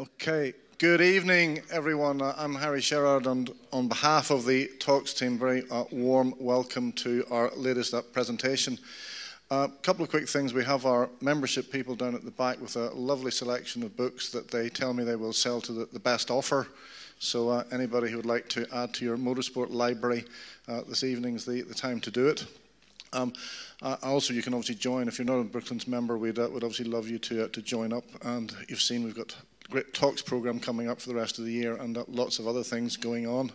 Okay, good evening, everyone. Uh, I'm Harry Sherrard, and on behalf of the Talks team, very uh, warm welcome to our latest uh, presentation. A uh, couple of quick things. We have our membership people down at the back with a lovely selection of books that they tell me they will sell to the, the best offer. So, uh, anybody who would like to add to your motorsport library uh, this evening is the, the time to do it. Um, uh, also, you can obviously join if you're not a Brooklands member. We'd, uh, would obviously love you to uh, to join up. And you've seen we've got great talks program coming up for the rest of the year and lots of other things going on.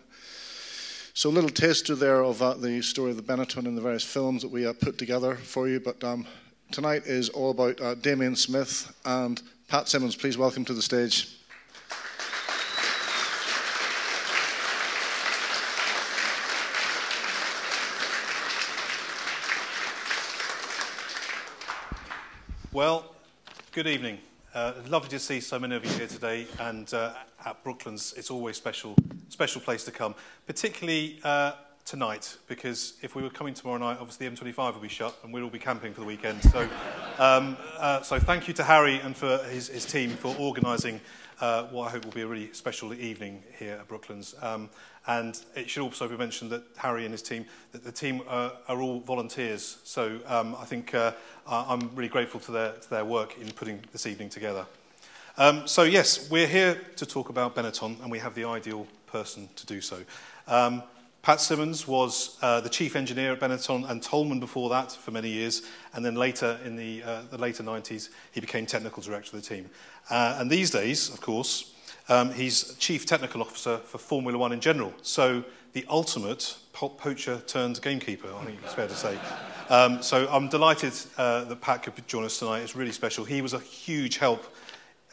So, a little taster there of uh, the story of the Benetton and the various films that we uh, put together for you. But um, tonight is all about uh, Damien Smith and Pat Symonds. Please welcome to the stage. Well, good evening. Uh, lovely to see so many of you here today, and uh, at Brooklands, it's always special, special place to come, particularly uh, tonight, because if we were coming tomorrow night, obviously the M25 will be shut, and we'll all be camping for the weekend. So, um, uh, so thank you to Harry and for his, his team for organising uh, what I hope will be a really special evening here at Brooklands. Um, and it should also be mentioned that Harry and his team, that the team are, are all volunteers. So um, I think uh, I'm really grateful to their, to their work in putting this evening together. Um, so yes, we're here to talk about Benetton and we have the ideal person to do so. Um, Pat Simmons was uh, the chief engineer at Benetton and Tolman before that for many years, and then later in the, uh, the later 90s, he became technical director of the team. Uh, and these days, of course, um, he's chief technical officer for Formula One in general. So the ultimate po poacher turned gamekeeper, I think it's fair to say. Um, so I'm delighted uh, that Pat could join us tonight. It's really special. He was a huge help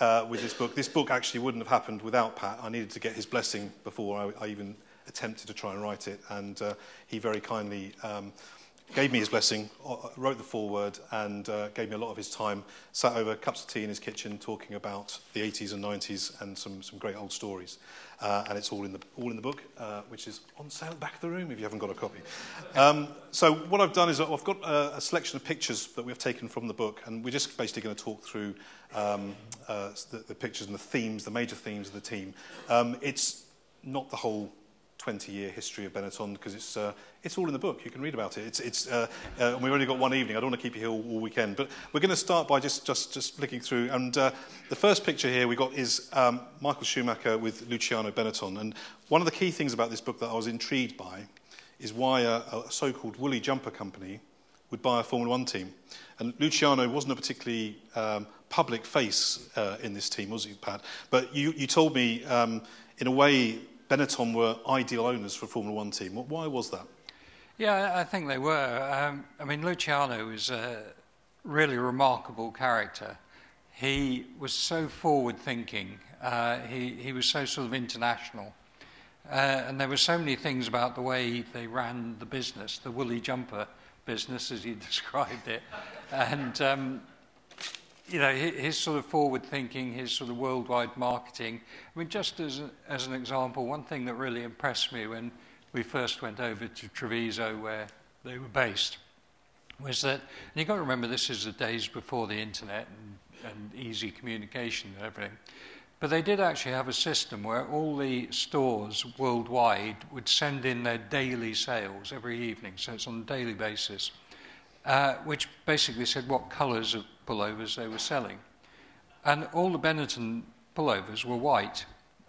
uh, with this book. This book actually wouldn't have happened without Pat. I needed to get his blessing before I, I even attempted to try and write it. And uh, he very kindly um, gave me his blessing, wrote the foreword, and uh, gave me a lot of his time. Sat over cups of tea in his kitchen, talking about the 80s and 90s and some some great old stories. Uh, and it's all in the all in the book, uh, which is on sale at the back of the room if you haven't got a copy. Um, so what I've done is I've got a, a selection of pictures that we've taken from the book, and we're just basically going to talk through um, uh, the, the pictures and the themes, the major themes of the team. Um, it's not the whole 20-year history of Benetton because it's uh, it's all in the book. You can read about it. It's it's uh, uh, and we've only got one evening. I don't want to keep you here all, all weekend, but we're going to start by just just just flicking through. And uh, the first picture here we got is um, Michael Schumacher with Luciano Benetton. And one of the key things about this book that I was intrigued by is why a, a so-called woolly jumper company would buy a Formula One team. And Luciano wasn't a particularly um, public face uh, in this team, was he, Pat? But you, you told me, um, in a way, Benetton were ideal owners for a Formula One team. Why was that? Yeah, I think they were. Um, I mean, Luciano was a really remarkable character. He was so forward thinking, uh, he, he was so sort of international. Uh, and there were so many things about the way they ran the business, the woolly jumper business, as he described it. And um, you know, his sort of forward thinking, his sort of worldwide marketing. I mean, just as, as an example, one thing that really impressed me when we first went over to Treviso, where they were based, was that, and you've got to remember this is the days before the internet and, and easy communication and everything. But they did actually have a system where all the stores worldwide would send in their daily sales every evening, so it's on a daily basis, uh, which basically said what colours of pullovers they were selling. And all the Benetton pullovers were white,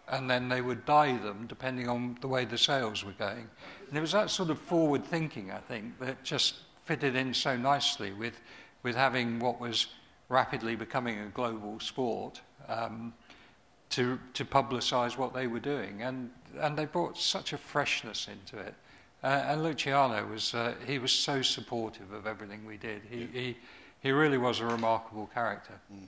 and then they would dye them depending on the way the sales were going. And it was that sort of forward thinking, I think, that just fitted in so nicely with, with having what was rapidly becoming a global sport um, to, to publicise what they were doing. And, and they brought such a freshness into it. Uh, and Luciano was, uh, he was so supportive of everything we did. He, he, he really was a remarkable character. Mm.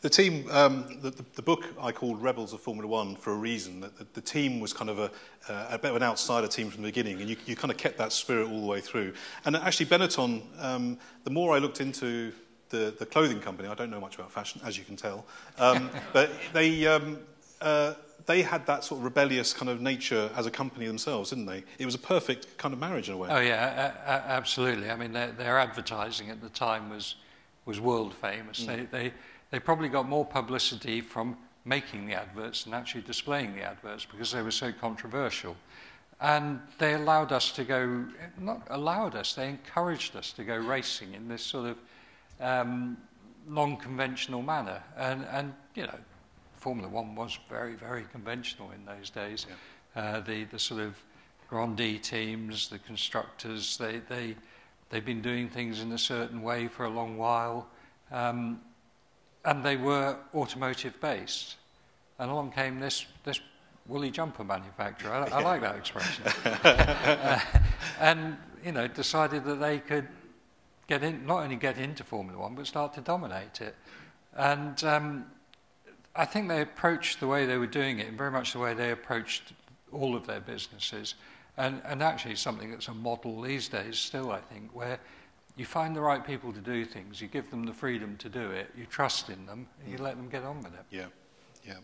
The team, um, the, the, book I called Rebels of Formula One for a reason. That the, the team was kind of a, uh, a bit of an outsider team from the beginning, and you, you kind of kept that spirit all the way through. And actually, Benetton, um, the more I looked into the, the clothing company, I don't know much about fashion, as you can tell, um, but they, um, uh, they had that sort of rebellious kind of nature as a company themselves, didn't they? It was a perfect kind of marriage in a way. Oh yeah, a- a- absolutely. I mean, their, their, advertising at the time was was world famous. Mm. They, they they probably got more publicity from making the adverts and actually displaying the adverts because they were so controversial. And they allowed us to go, not allowed us, they encouraged us to go racing in this sort of um, non conventional manner. And, and, you know, Formula One was very, very conventional in those days. Yeah. Uh, the, the sort of grandee teams, the constructors, they, they, they've been doing things in a certain way for a long while. Um, and they were automotive based. And along came this, this woolly jumper manufacturer. I, I like that expression. uh, and, you know, decided that they could get in, not only get into Formula One, but start to dominate it. And um, I think they approached the way they were doing it, very much the way they approached all of their businesses. And, and actually, something that's a model these days, still, I think, where you find the right people to do things, you give them the freedom to do it, you trust in them, and you mm. let them get on with it. Yeah, yeah.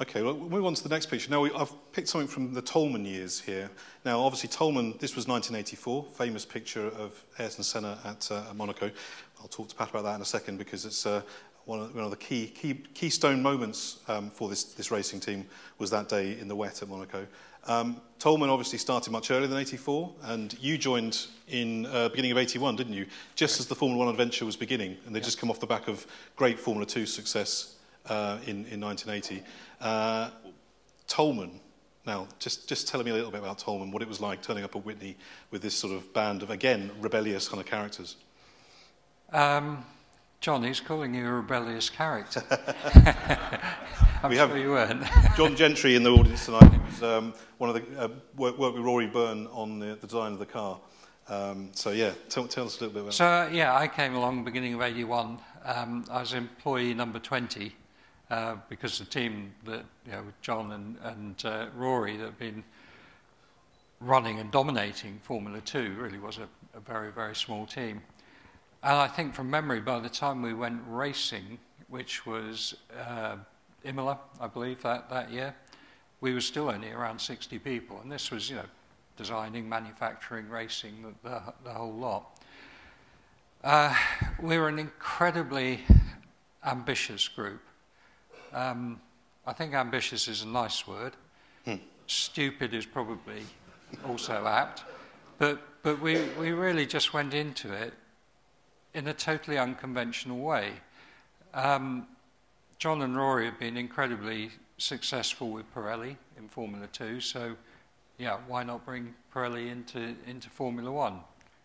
Okay, well, we'll move on to the next picture. Now, we, I've picked something from the Tolman years here. Now, obviously, Tolman, this was 1984, famous picture of Ayrton Senna at uh, Monaco. I'll talk to Pat about that in a second because it's uh, one, of, one of the key, key, keystone moments um, for this, this racing team was that day in the wet at Monaco. Um, Toleman obviously started much earlier than 84, and you joined in uh, beginning of 81, didn't you? Just right. as the Formula One adventure was beginning, and they yeah. just come off the back of great Formula Two success uh, in, in 1980. Uh, Toleman, now, just, just tell me a little bit about Toleman, what it was like turning up at Witney with this sort of band of, again, rebellious kind of characters. Um, John, he's calling you a rebellious character. I'm we sure have you weren't. John Gentry in the audience tonight. He was um, one of the uh, work, work with Rory Byrne on the, the design of the car. Um, so yeah, tell, tell, us a little bit about. So uh, yeah, I came along beginning of '81. Um, I was employee number 20 uh, because the team that you know, John and, and uh, Rory that have been running and dominating Formula Two really was a, a very very small team. And I think from memory, by the time we went racing, which was uh, Imola, I believe, that, that year, we were still only around 60 people. And this was, you know, designing, manufacturing, racing, the, the, the whole lot. Uh, we were an incredibly ambitious group. Um, I think ambitious is a nice word. Hmm. Stupid is probably also apt. But, but we, we really just went into it in a totally unconventional way. Um, John and Rory have been incredibly successful with Pirelli in Formula 2, so yeah, why not bring Pirelli into, into Formula 1?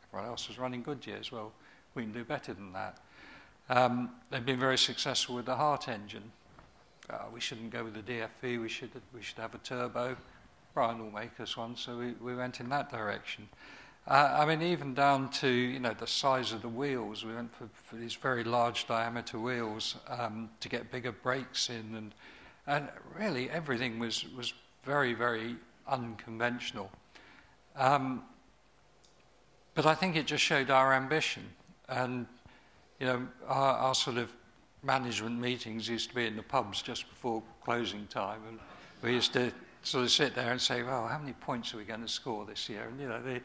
Everyone else was running Goodyear as well. We can do better than that. Um, they've been very successful with the Hart engine. Uh, we shouldn't go with the DFV, we should, we should have a turbo. Brian will make us one, so we, we went in that direction. Uh, I mean, even down to you know the size of the wheels. We went for, for these very large diameter wheels um, to get bigger brakes in, and and really everything was was very very unconventional. Um, but I think it just showed our ambition, and you know our, our sort of management meetings used to be in the pubs just before closing time, and we used to sort of sit there and say, "Well, how many points are we going to score this year?" And you know they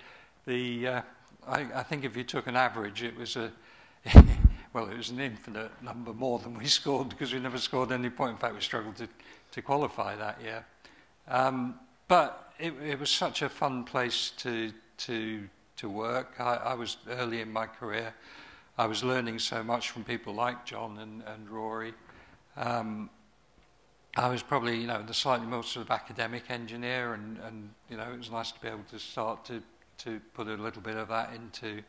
the, uh, I, I, think if you took an average, it was a, well, it was an infinite number more than we scored because we never scored any point. In fact, we struggled to, to qualify that year. Um, but it, it, was such a fun place to, to, to work. I, I, was early in my career. I was learning so much from people like John and, and Rory. Um, I was probably, you know, the slightly more sort of academic engineer, and, and you know, it was nice to be able to start to to put a little bit of that into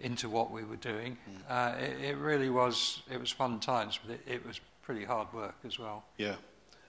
into what we were doing. Mm. Uh, it, it, really was it was fun times, but it, it, was pretty hard work as well. Yeah.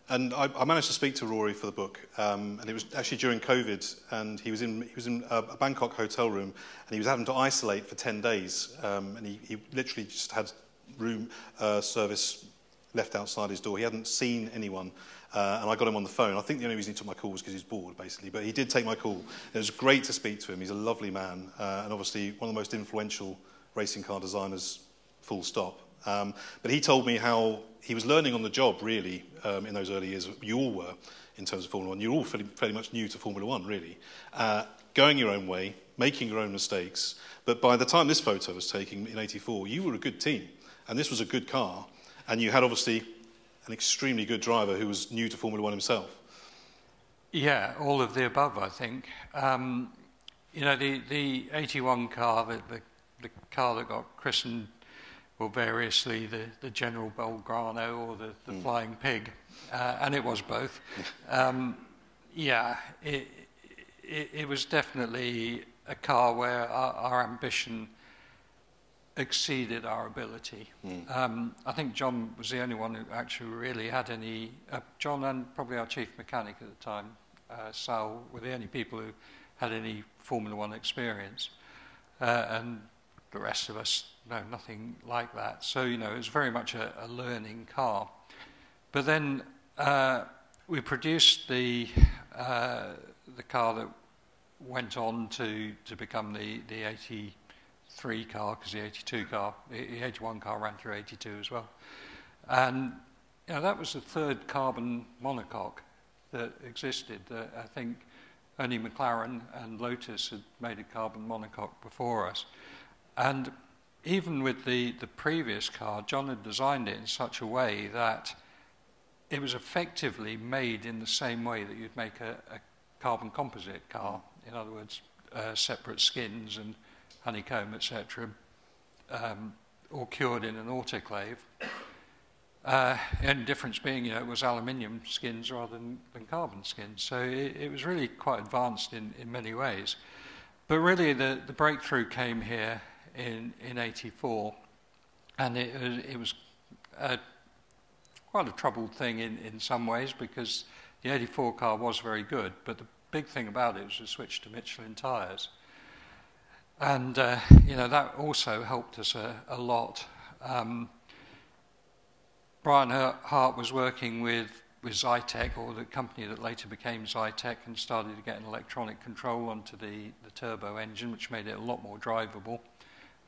And I, I managed to speak to Rory for the book, um, and it was actually during COVID, and he was in he was in a, Bangkok hotel room, and he was having to isolate for ten days, um, and he, he literally just had room uh, service left outside his door. He hadn't seen anyone uh, and I got him on the phone. I think the only reason he took my call was because he was bored, basically. But he did take my call. It was great to speak to him. He's a lovely man, uh, and obviously one of the most influential racing car designers, full stop. Um, but he told me how he was learning on the job, really, um, in those early years. You all were, in terms of Formula One. You're all fairly, fairly much new to Formula One, really. Uh, going your own way, making your own mistakes. But by the time this photo was taken in 84, you were a good team. And this was a good car. And you had, obviously, an extremely good driver who was new to Formula One himself. Yeah, all of the above, I think. Um, you know, the, the 81 car, the, the, the, car that got christened, well, variously, the, the General Belgrano or the, the mm. Flying Pig, uh, and it was both. Um, yeah, it, it, it, was definitely a car where our, our ambition exceeded our ability. Mm. Um, I think John was the only one who actually really had any. Uh, John and probably our chief mechanic at the time, uh, Sal, were the only people who had any Formula One experience, uh, and the rest of us no nothing like that. So you know it was very much a, a learning car. But then uh, we produced the uh, the car that went on to to become the the 80 83 car, because the 82 car, the 81 car ran through 82 as well. And you know, that was the third carbon monocoque that existed. Uh, I think only McLaren and Lotus had made a carbon monocoque before us. And even with the, the previous car, John had designed it in such a way that it was effectively made in the same way that you'd make a, a carbon composite car. In other words, uh, separate skins and honeycomb, etc., um, or cured in an autoclave. Uh, and the difference being, you know, it was aluminium skins rather than, than carbon skins. So it, it, was really quite advanced in, in many ways. But really, the, the breakthrough came here in, in 84, and it was, it was a, quite a troubled thing in, in some ways because the 84 car was very good, but the big thing about it was to switch to Michelin tyres. And, uh, you know, that also helped us a, a lot. Um, Brian Hart was working with, with Zytec, or the company that later became Zytec, and started to get an electronic control onto the, the turbo engine, which made it a lot more drivable.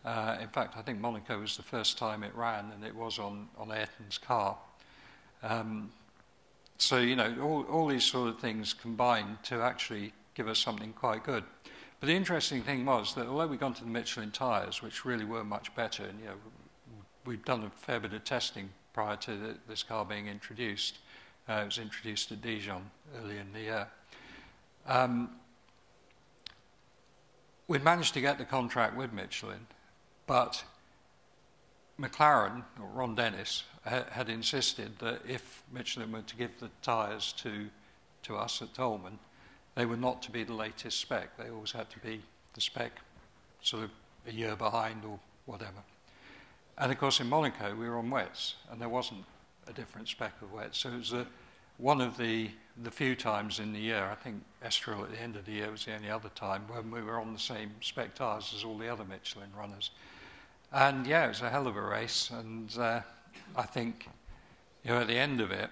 Uh, in fact, I think Monaco was the first time it ran, and it was on, on Ayrton's car. Um, so, you know, all, all these sort of things combined to actually give us something quite good. But the interesting thing was that although we'd gone to the Michelin tyres, which really were much better, and you know, we'd done a fair bit of testing prior to the, this car being introduced. Uh, it was introduced at Dijon early in the year. Um, we'd managed to get the contract with Michelin, but McLaren, or Ron Dennis, ha- had insisted that if Michelin were to give the tyres to, to us at Toleman, they were not to be the latest spec. They always had to be the spec sort of a year behind or whatever. And of course, in Monaco, we were on wets, and there wasn't a different spec of wets. So it was a, one of the, the few times in the year, I think Estoril at the end of the year was the only other time when we were on the same spec tyres as all the other Michelin runners. And yeah, it was a hell of a race, and uh, I think you know, at the end of it,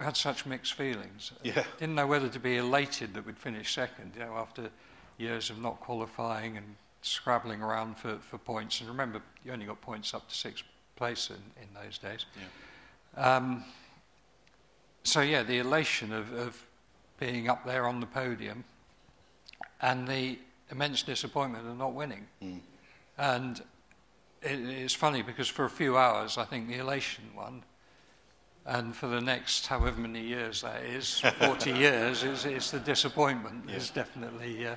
had such mixed feelings. Yeah. Didn't know whether to be elated that we'd finished second, you know, after years of not qualifying and scrabbling around for, for points. And remember, you only got points up to sixth place in, in those days. Yeah. Um, so, yeah, the elation of, of being up there on the podium and the immense disappointment of not winning. Mm. And it, it's funny because for a few hours, I think the elation won and for the next however many years that is, 40 years, is, is the disappointment yeah. has definitely uh,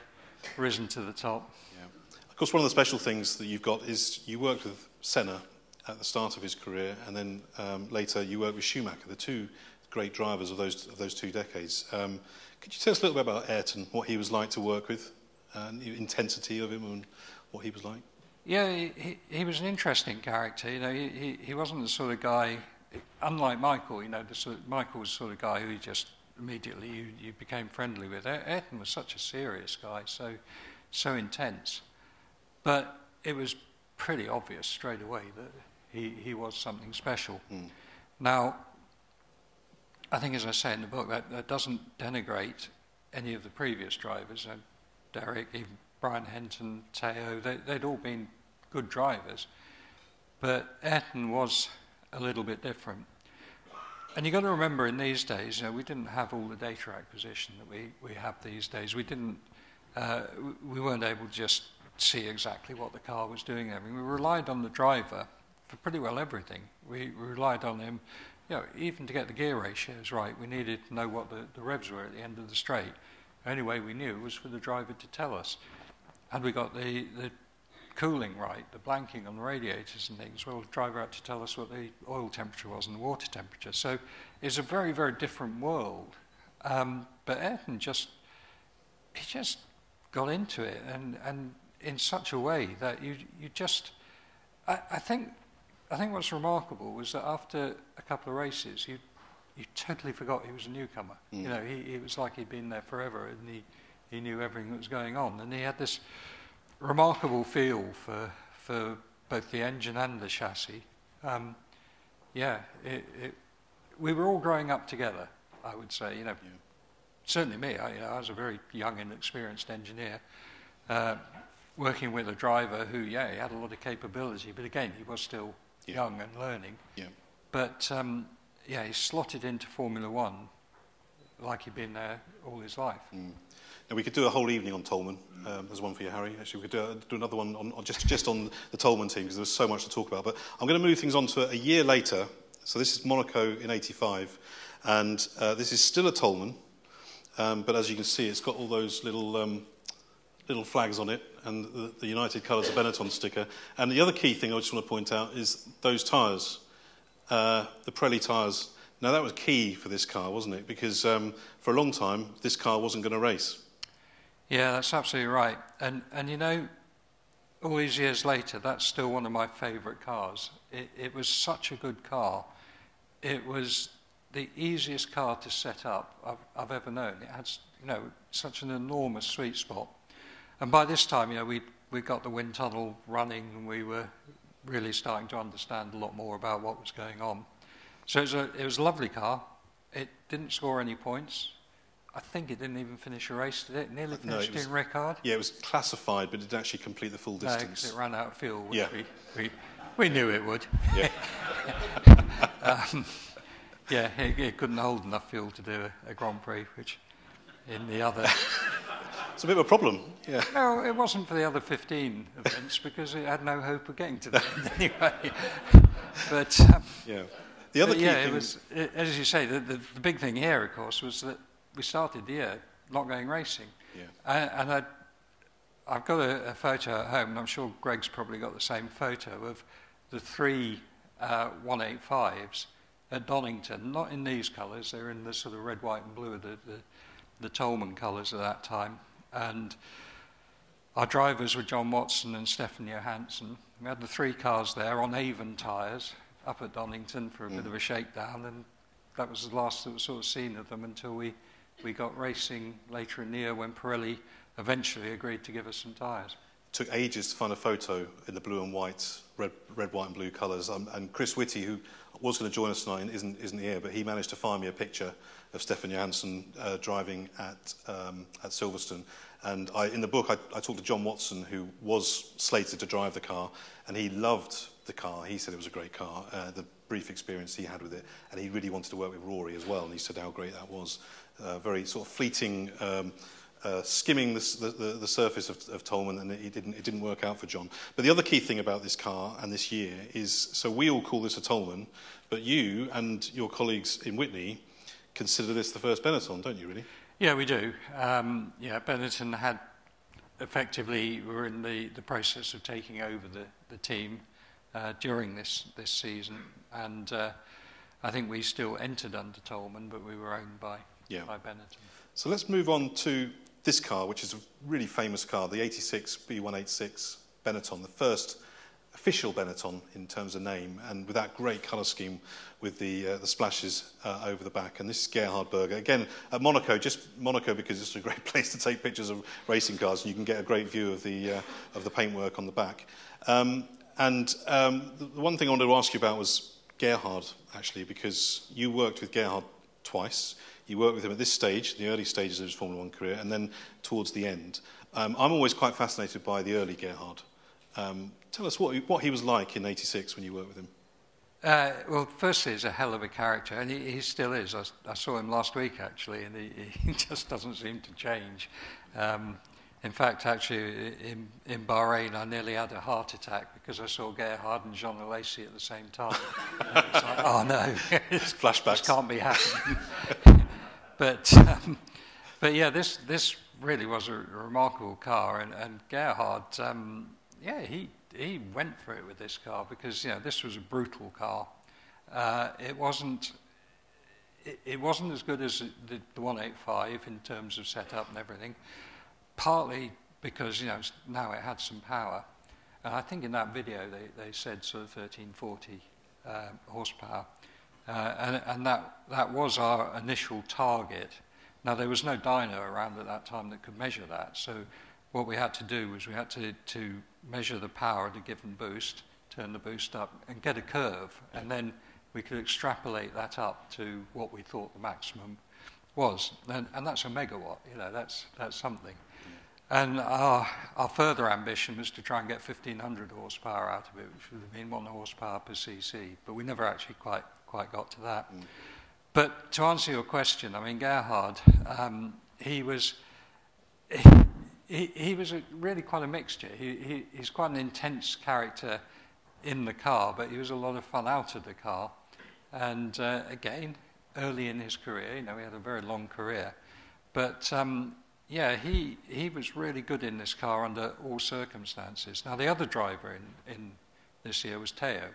risen to the top. Yeah. Of course, one of the special things that you've got is you worked with Senna at the start of his career, and then um, later you worked with Schumacher, the two great drivers of those, of those two decades. Um, could you tell us a little bit about Ayrton, what he was like to work with, and the intensity of him, and what he was like? Yeah, he, he was an interesting character. You know, he, he, he wasn't the sort of guy unlike Michael, you know, the sort of, Michael was the sort of guy who you just immediately you, you became friendly with. Ayrton was such a serious guy, so so intense, but it was pretty obvious straight away that he, he was something special. Mm. Now, I think, as I say in the book, that, that doesn't denigrate any of the previous drivers. Uh, Derek, even Brian Henton, Teo, they, they'd all been good drivers. But Ayrton was a little bit different. And you've got to remember in these days, you know, we didn't have all the data acquisition that we, we have these days. We didn't, uh, we weren't able to just see exactly what the car was doing. I mean, we relied on the driver for pretty well everything. We, relied on him you know, even to get the gear ratios right, we needed to know what the, the revs were at the end of the straight. The only way we knew was for the driver to tell us. Had we got the, the cooling right, the blanking on the radiators and things, well, the driver had to tell us what the oil temperature was and the water temperature. So it's a very, very different world. Um, but Ayrton just, he just got into it and, and in such a way that you, you just, I, I think I think what's remarkable was that after a couple of races, you you totally forgot he was a newcomer. Mm. You know, he, it was like he'd been there forever, and he he knew everything that was going on, and he had this remarkable feel for for both the engine and the chassis. Um, yeah, it, it, we were all growing up together. I would say, you know, yeah. certainly me. I, you know, I was a very young and experienced engineer. Uh, working with a driver who, yeah, he had a lot of capability, but again, he was still yeah. young and learning. Yeah. But um, yeah, he slotted into Formula One like he'd been there all his life. Mm. Now we could do a whole evening on Toleman. Um, there's one for you, Harry. Actually, we could do, do another one on, on just just on the Toleman team because there was so much to talk about. But I'm going to move things on to a, a year later. So this is Monaco in '85, and uh, this is still a Toleman. um, but as you can see, it's got all those little um, little flags on it and the, the United Colours of Benetton sticker. And the other key thing I just want to point out is those tyres, uh, the Pirelli tyres. Now, that was key for this car, wasn't it? Because um, for a long time, this car wasn't going to race. Yeah, that's absolutely right. And, and you know, all these years later, that's still one of my favourite cars. It, it was such a good car. It was the easiest car to set up I've, I've ever known. It had, you know, such an enormous sweet spot. And by this time, you know, we we got the wind tunnel running, and we were really starting to understand a lot more about what was going on. So it was a, it was a lovely car. It didn't score any points. I think it didn't even finish a race, did it? Nearly finished no, it was, in Ricard. Yeah, it was classified, but it didn't actually complete the full distance. No, it ran out of fuel, which yeah. we, we, we knew it would. Yeah. um, yeah, it, it, couldn't hold enough fuel to do a, a Grand Prix, which in the other It's a bit of a problem, yeah. No, it wasn't for the other 15 events because it had no hope of getting to the end anyway. but um, yeah, the other key yeah, thing... it was it, as you say. The, the, the, big thing here, of course, was that we started the year not going racing. Yeah. Uh, and I, I've got a, a, photo at home, and I'm sure Greg's probably got the same photo of the three uh, 185s at Donington. Not in these colours; they're in the sort of red, white, and blue, the the, the Toleman colours at that time. And our drivers were John Watson and Stefan Johansson. We had the three cars there on Avon tyres up at Donington for a mm. bit of a shakedown, and that was the last that was sort of seen of them until we, we got racing later in the year when Pirelli eventually agreed to give us some tyres. Took ages to find a photo in the blue and white, red, red white and blue colours. Um, and Chris Whitty, who was going to join us tonight and isn't, isn't here, but he managed to find me a picture of Stefan Johansson uh, driving at, um, at Silverstone. And I, in the book, I, I talked to John Watson, who was slated to drive the car, and he loved the car. He said it was a great car, uh, the brief experience he had with it, and he really wanted to work with Rory as well, and he said how great that was. Uh, very sort of fleeting, um, uh, skimming the, the, the surface of, of Toleman, and it didn't, it didn't work out for John. But the other key thing about this car and this year is, so we all call this a Toleman, but you and your colleagues in Witney consider this the first Benetton, don't you, really? Yeah, we do. Um, yeah, Benetton had effectively we were in the, the process of taking over the, the team uh, during this, this season, and uh, I think we still entered under Toleman, but we were owned by, yeah. by Benetton. So let's move on to this car, which is a really famous car, the 86 B186 Benetton, the first official Benetton in terms of name, and with that great colour scheme with the, uh, the splashes uh, over the back. And this is Gerhard Berger. Again, at Monaco, just Monaco because it's a great place to take pictures of racing cars, and you can get a great view of the, uh, of the paintwork on the back. Um, and um, the, the one thing I wanted to ask you about was Gerhard, actually, because you worked with Gerhard twice. You worked with him at this stage, the early stages of his Formula One career, and then towards the end. Um, I'm always quite fascinated by the early Gerhard. Um, tell us what, what he was like in 86 when you worked with him. Uh, well, firstly, he's a hell of a character, and he, he still is. I, I, saw him last week, actually, and he, he, just doesn't seem to change. Um, In fact, actually, in, in Bahrain, I nearly had a heart attack because I saw Gerhard and Jean Alesi at the same time. like, oh no, it's flashbacks. This can't be happening. But, um, but yeah, this, this really was a, remarkable car, and, and Gerhard, um, yeah, he, he went for it with this car because you know this was a brutal car. Uh, it wasn't it, wasn't as good as the, the 185 in terms of setup and everything. Partly because you know now it had some power, and I think in that video they, they said sort of 1340 uh, horsepower, uh, and, and that that was our initial target. Now there was no dyno around at that time that could measure that, so what we had to do was we had to, to measure the power at a given boost, turn the boost up, and get a curve, and then we could extrapolate that up to what we thought the maximum was. And, and that's a megawatt, you know, that's, that's something. And our, our further ambition was to try and get 1500 horsepower out of it, which would have been one horsepower per cc, but we never actually quite, quite got to that. Mm. But to answer your question, I mean, Gerhard, um, he was. He, he, was a, really quite a mixture. He, he, he's quite an intense character in the car, but he was a lot of fun out of the car. And uh, again, early in his career, you know, he had a very long career. But um, yeah, he, he was really good in this car under all circumstances. Now, the other driver in, in this year was Teo.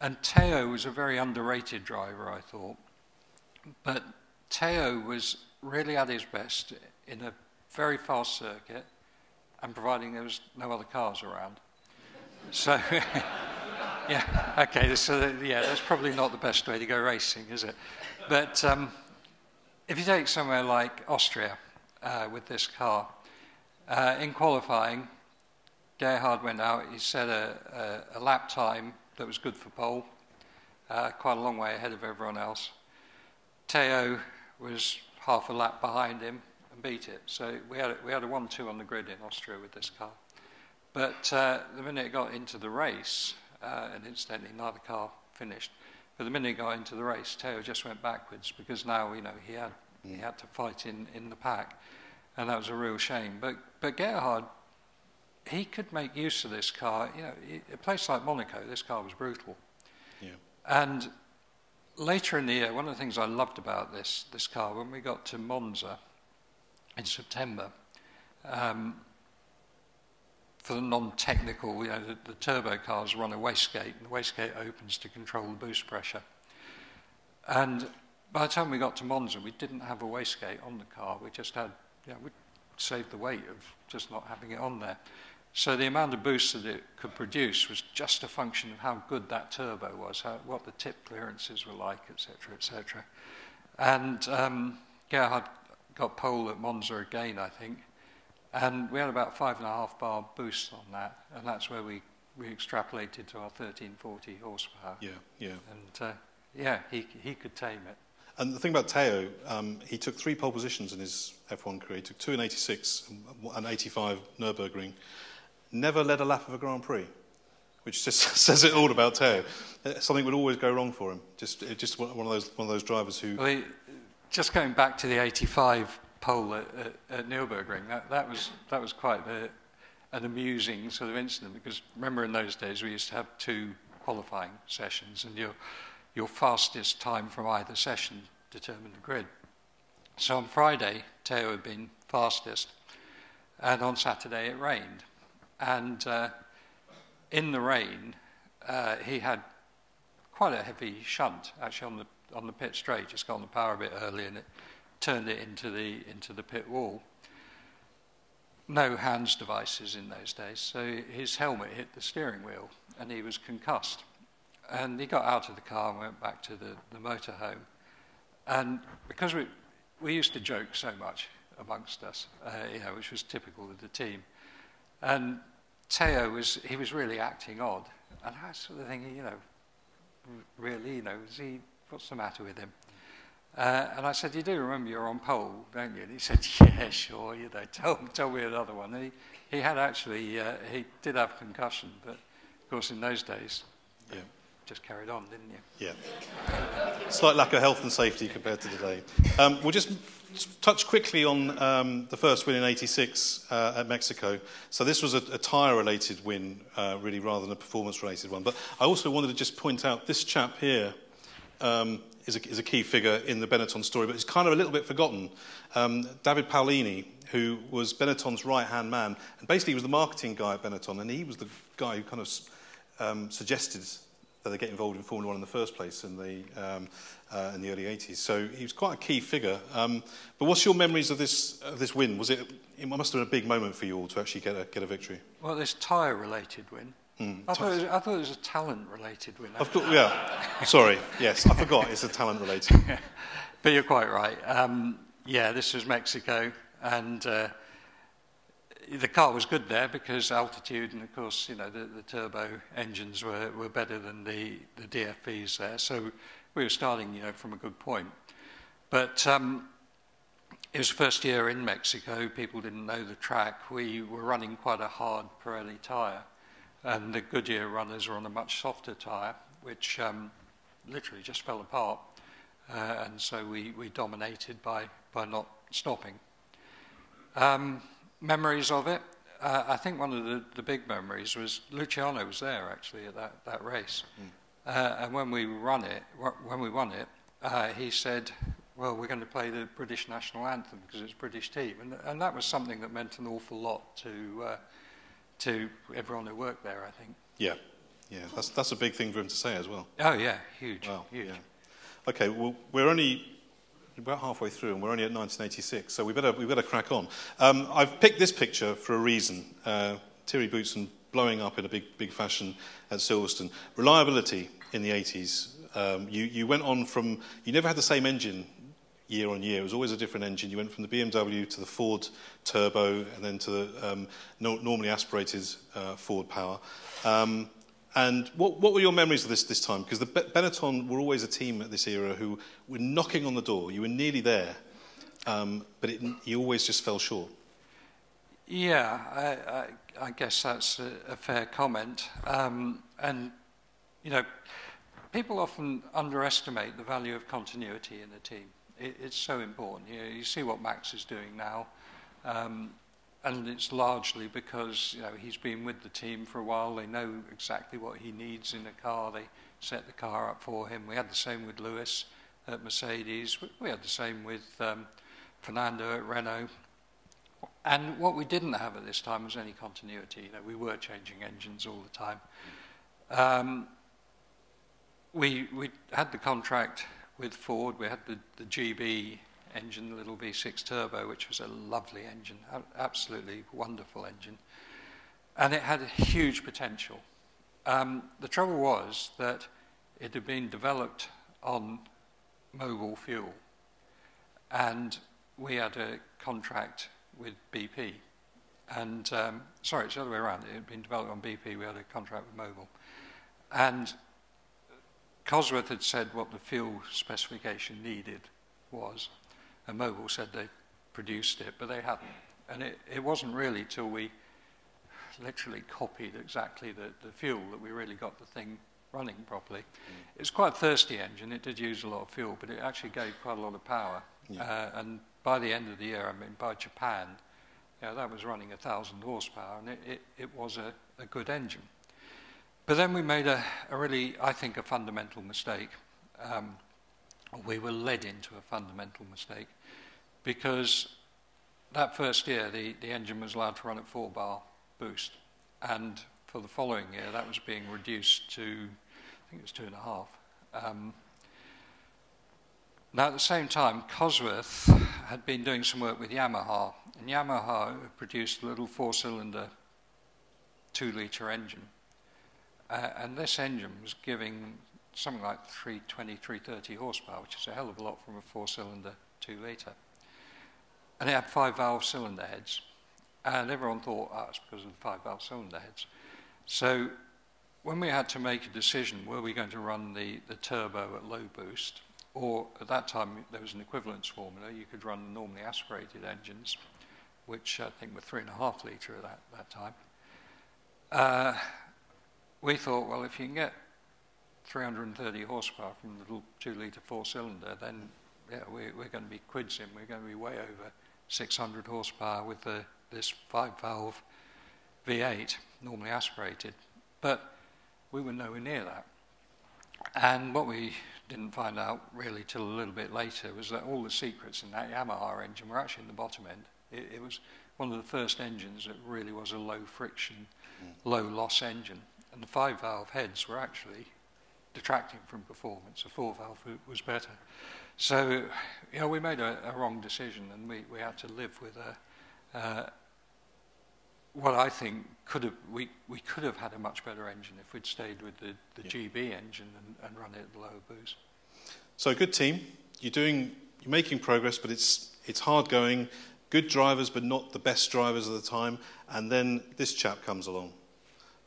And Teo was a very underrated driver, I thought. But Teo was really at his best in a very fast circuit, and providing there was no other cars around. So, yeah, okay, so yeah, that's probably not the best way to go racing, is it? But um, if you take somewhere like Austria uh, with this car, uh, in qualifying, Gerhard went out, he set a, a, a lap time that was good for pole, uh, quite a long way ahead of everyone else. Teo was half a lap behind him, and beat it. So we had, we had a 1 2 on the grid in Austria with this car. But uh, the minute it got into the race, uh, and incidentally, neither car finished, but the minute it got into the race, Teo just went backwards because now, you know, he had, he had to fight in, in the pack. And that was a real shame. But, but Gerhard, he could make use of this car. You know, a place like Monaco, this car was brutal. Yeah. And later in the year, one of the things I loved about this, this car, when we got to Monza, in September. Um, for the non-technical, you know, the, the, turbo cars run a wastegate, and the wastegate opens to control the boost pressure. And by the time we got to Monza, we didn't have a wastegate on the car. We just had, you know, we saved the weight of just not having it on there. So the amount of boost that it could produce was just a function of how good that turbo was, how, what the tip clearances were like, etc., etc. And um, Gerhard got pole at Monza again, I think. And we had about five and a half bar boost on that, and that's where we, we extrapolated to our 1340 horsepower. Yeah, yeah. And uh, yeah, he, he could tame it. And the thing about Teo, um, he took three pole positions in his F1 career. He took two in 86 and 85 Nürburgring. Never led a lap of a Grand Prix, which just says it all about Teo. Uh, something would always go wrong for him. Just, just one of those, one of those drivers who. Well, he, just going back to the 85 pole at, at, at Nürburgring, that, that, was, that was quite a, an amusing sort of incident because remember in those days we used to have two qualifying sessions and your, your fastest time from either session determined the grid. So on Friday, Teo had been fastest, and on Saturday it rained. And uh, in the rain, uh, he had quite a heavy shunt actually on the on the pit straight, just got on the power a bit early and it turned it into the, into the pit wall. No HANS devices in those days, so his helmet hit the steering wheel and he was concussed. And he got out of the car and went back to the, the motorhome. And because we, we used to joke so much amongst us, uh, you know, which was typical of the team. And Teo was, he was really acting odd. And I was sort of thinking, you know, really, you know, is he, what's the matter with him? Uh, and I said, you do remember you're on pole, don't you? And he said, yeah, sure, you know, tell, tell me another one. And he, he had actually, uh, he did have concussion, but of course in those days, yeah. Just carried on, didn't you? Yeah. Slight lack of health and safety compared to today. Um, we'll just touch quickly on um, the first win in 86 uh, at Mexico. So this was a, a tyre-related win, uh, really, rather than a performance-related one. But I also wanted to just point out this chap here um, is, a, is, a, key figure in the Benetton story, but it's kind of a little bit forgotten. Um, David Paolini, who was Benetton's right-hand man, and basically he was the marketing guy at Benetton, and he was the guy who kind of um, suggested that they get involved in Formula One in the first place in the, um, uh, in the early 80s. So he was quite a key figure. Um, but what's your memories of this, of this win? Was it, it must have been a big moment for you all to actually get a, get a victory. Well, this tyre-related win. Mm. I, thought was, I thought it was a talent-related win. Of course, yeah. Sorry, yes, I forgot it's a talent-related. but you're quite right. Um, yeah, this was Mexico, and uh, the car was good there because altitude and of course you know the, the turbo engines were, were better than the, the DFVs there. So we were starting you know from a good point. But um, it was the first year in Mexico. People didn't know the track. We were running quite a hard Pirelli tyre and the Goodyear runners were on a much softer tyre which um, literally just fell apart. Uh, and so we, we dominated by, by not stopping. Um, memories of it. Uh, I think one of the, the big memories was Luciano was there actually at that, that race. Mm. Uh, and when we run it, when we won it, uh, he said, well, we're going to play the British national anthem because it's a British team. And, and that was something that meant an awful lot to, uh, to everyone who worked there, I think. Yeah, yeah, that's, that's a big thing for him to say as well. Oh, yeah, huge, wow. huge. Yeah. Okay, well, we're only about halfway through, and we're only at 1986, so we better, we better crack on. Um, I've picked this picture for a reason. Uh, Thierry Boutsen blowing up in a big, big fashion at Silverstone. Reliability in the 80s. Um, you, you went on from, you never had the same engine year on year. It was always a different engine. You went from the BMW to the Ford Turbo and then to the um, no, normally aspirated uh, Ford Power. Um, and what, what were your memories of this this time? Because the Benetton were always a team at this era who were knocking on the door. You were nearly there, um, but it, you always just fell short. Yeah, I, I, I guess that's a, a fair comment. Um, and, you know, people often underestimate the value of continuity in a team. It, it's so important. You, know, you see what Max is doing now. Um, and it's largely because you know he's been with the team for a while. They know exactly what he needs in a car. They set the car up for him. We had the same with Lewis at Mercedes. We had the same with um, Fernando at Renault. And what we didn't have at this time was any continuity. You know, we were changing engines all the time. Um, we we had the contract with Ford. We had the, the GB engine, the little V6 turbo, which was a lovely engine, absolutely wonderful engine. And it had a huge potential. Um, the trouble was that it had been developed on Mobil fuel. And we had a contract with BP. And, um, sorry, it's the other way around. It had been developed on BP, we had a contract with Mobil. And Cosworth had said what the fuel specification needed was. and Mobile said they produced it, but they hadn't. And it, it wasn't really till we literally copied exactly the, the fuel that we really got the thing running properly. Mm. It's quite a thirsty engine. It did use a lot of fuel, but it actually gave quite a lot of power. Yeah. Uh, and by the end of the year, I mean, by Japan, you know, that was running 1,000 horsepower, and it, it, it was a, a good engine. But then we made a, a really, I think, a fundamental mistake. Um, we were led into a fundamental mistake because that first year the, the engine was allowed to run at four bar boost and for the following year that was being reduced to I think it was two and a half. Um, now at the same time Cosworth had been doing some work with Yamaha and Yamaha produced a little four cylinder two litre engine uh, and this engine was giving something like 320, 330 horsepower, which is a hell of a lot from a four-cylinder two-litre. And it had five valve cylinder heads. And everyone thought, oh, it's because of the five valve cylinder heads. So when we had to make a decision, were we going to run the, the turbo at low boost, or at that time there was an equivalence formula, you could run normally aspirated engines, which I think were three and a half litre at that, that time. Uh, we thought, well, if you can get 330 horsepower from the little two litre four cylinder, then yeah, we, we're going to be quids in. We're going to be way over 600 horsepower with the, this five valve V8, normally aspirated. But we were nowhere near that. And what we didn't find out really till a little bit later was that all the secrets in that Yamaha engine were actually in the bottom end. It, it was one of the first engines that really was a low friction, mm. low loss engine. And the five valve heads were actually detracting from performance. A four valve was better. So, you know, we made a, a wrong decision and we, we had to live with a, uh, what I think could have, we, we could have had a much better engine if we'd stayed with the, the yeah. GB engine and, and run it at the lower boost. So, good team. You're doing, you're making progress, but it's, it's hard going. Good drivers, but not the best drivers at the time. And then this chap comes along.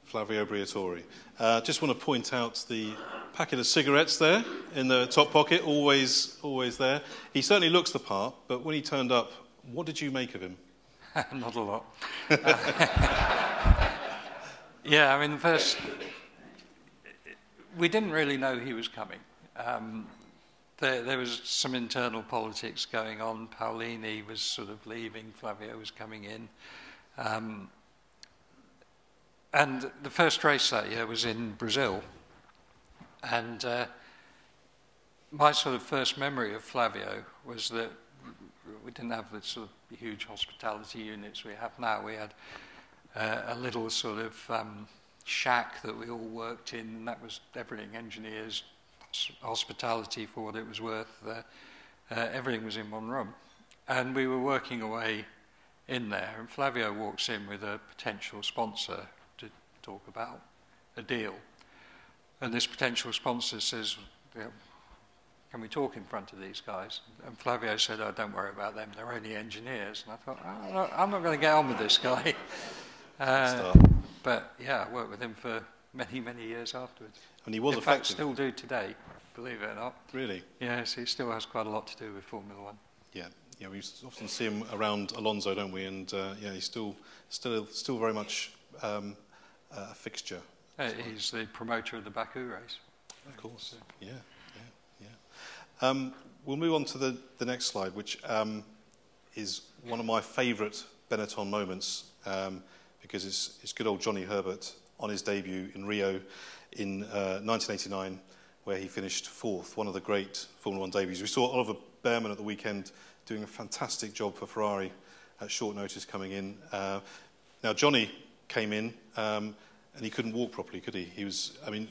Flavio Briatore. Uh, just want to point out the packet of cigarettes there in the top pocket, always, always there. He certainly looks the part, but when he turned up, what did you make of him? Not a lot. yeah, I mean, first, we didn't really know he was coming. Um, there, there, was some internal politics going on. Paolini was sort of leaving, Flavio was coming in. Um, and the first race that year was in Brazil. And uh, my sort of first memory of Flavio was that we didn't have the sort of huge hospitality units we have now. We had uh, a little sort of um, shack that we all worked in, and that was everything engineers, hospitality for what it was worth. Uh, uh, everything was in one room. And we were working away in there, and Flavio walks in with a potential sponsor talk about a deal. And this potential sponsor says, Can we talk in front of these guys? And Flavio said, Oh, don't worry about them, they're only engineers. And I thought, oh, I'm not going to get on with this guy. Uh, but yeah, I worked with him for many, many years afterwards. And he was in effective. fact, still do today, believe it or not. Really? Yes, he still has quite a lot to do with Formula One. Yeah, yeah, we often see him around Alonso, don't we? And uh, yeah, he's still, still, still very much um, uh, fixture. Uh, he's the promoter of the Baku race. Of course, yeah, yeah, yeah. Um, we'll move on to the, the next slide, which um, is one of my favourite Benetton moments um, because it's, it's good old Johnny Herbert on his debut in Rio in uh, 1989, where he finished fourth, one of the great Formula One debuts. We saw Oliver Bearman at the weekend doing a fantastic job for Ferrari at short notice coming in. Uh, now, Johnny came in, um, and he couldn't walk properly, could he? He was, I mean,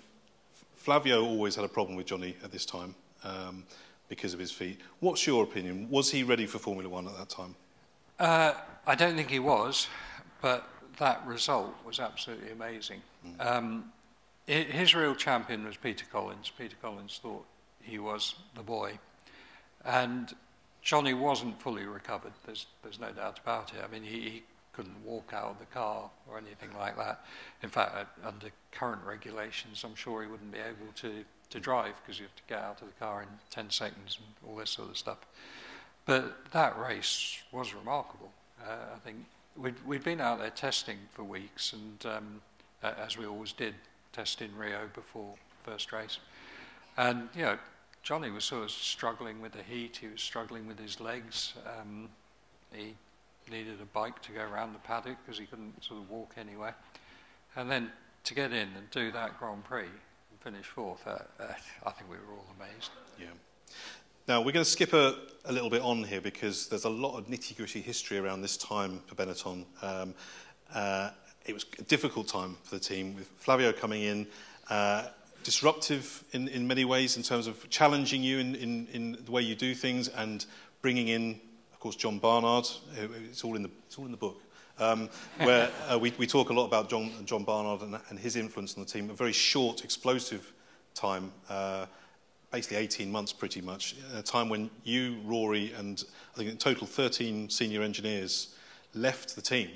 Flavio always had a problem with Johnny at this time um, because of his feet. What's your opinion? Was he ready for Formula One at that time? Uh, I don't think he was, but that result was absolutely amazing. Mm. Um, his real champion was Peter Collins. Peter Collins thought he was the boy. And Johnny wasn't fully recovered, there's, there's no doubt about it. I mean, he, he couldn't walk out of the car or anything like that. In fact, uh, under current regulations, I'm sure he wouldn't be able to, to drive because you have to get out of the car in 10 seconds and all this sort of stuff. But that race was remarkable. Uh, I think we'd, we'd been out there testing for weeks, and um, uh, as we always did, test in Rio before first race. And, you know, Johnny was sort of struggling with the heat, he was struggling with his legs. Um, he needed a bike to go around the paddock because he couldn't sort of walk anywhere. And then to get in and do that Grand Prix and finish fourth, uh, uh, I think we were all amazed. Yeah. Now, we're going to skip a, a little bit on here because there's a lot of nitty gritty history around this time for Benetton. Um, uh, it was a difficult time for the team with Flavio coming in. Uh, disruptive in, in many ways in terms of challenging you in, in, in the way you do things and bringing in course, John Barnard. It's all in the, it's all in the book. Um, where uh, we, we talk a lot about John, John Barnard and, and his influence on the team. A very short, explosive time, uh, basically 18 months pretty much, a time when you, Rory, and I think in total 13 senior engineers left the team,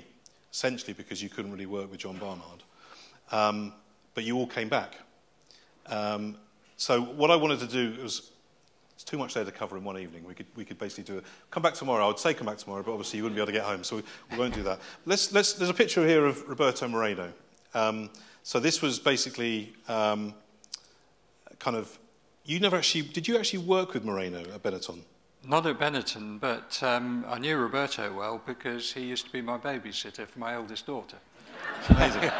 essentially because you couldn't really work with John Barnard. Um, but you all came back. Um, so what I wanted to do was it's too much there to cover in one evening. We could, we could basically do it. Come back tomorrow. I would say come back tomorrow, but obviously you wouldn't be able to get home, so we, we won't do that. Let's, let's, there's a picture here of Roberto Moreno. Um, so this was basically um, kind of, you never actually, did you actually work with Moreno at Benetton? Not at Benetton, but um, I knew Roberto well because he used to be my babysitter for my eldest daughter. Amazing.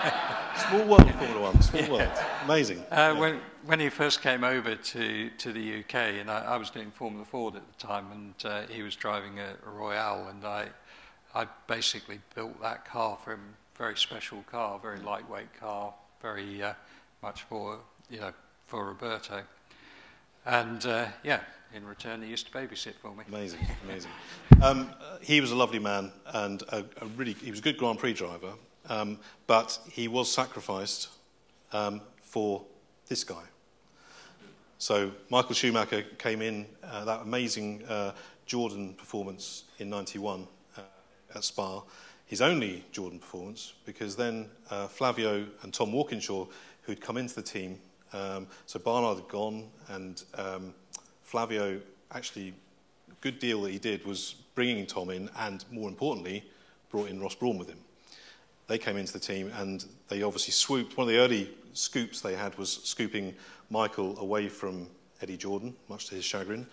Small world, Formula One. Small yeah. world. Amazing. Uh, yeah. when, when he first came over to, to the UK, and I, I was doing Formula Ford at the time, and uh, he was driving a, a Royale, and I, I basically built that car for him. Very special car, very lightweight car, very uh, much for you know for Roberto. And uh, yeah, in return, he used to babysit for me. Amazing, amazing. Um, he was a lovely man and a, a, really he was a good Grand Prix driver, um, but he was sacrificed um, for this guy. So Michael Schumacher came in uh, that amazing uh, Jordan performance in '91 uh, at Spa, his only Jordan performance, because then uh, Flavio and Tom Walkinshaw, who'd come into the team, um, so Barnard had gone, and um, Flavio actually, a good deal that he did was bringing Tom in, and more importantly, brought in Ross Brawn with him they came into the team and they obviously swooped. One of the early scoops they had was scooping Michael away from Eddie Jordan, much to his chagrin,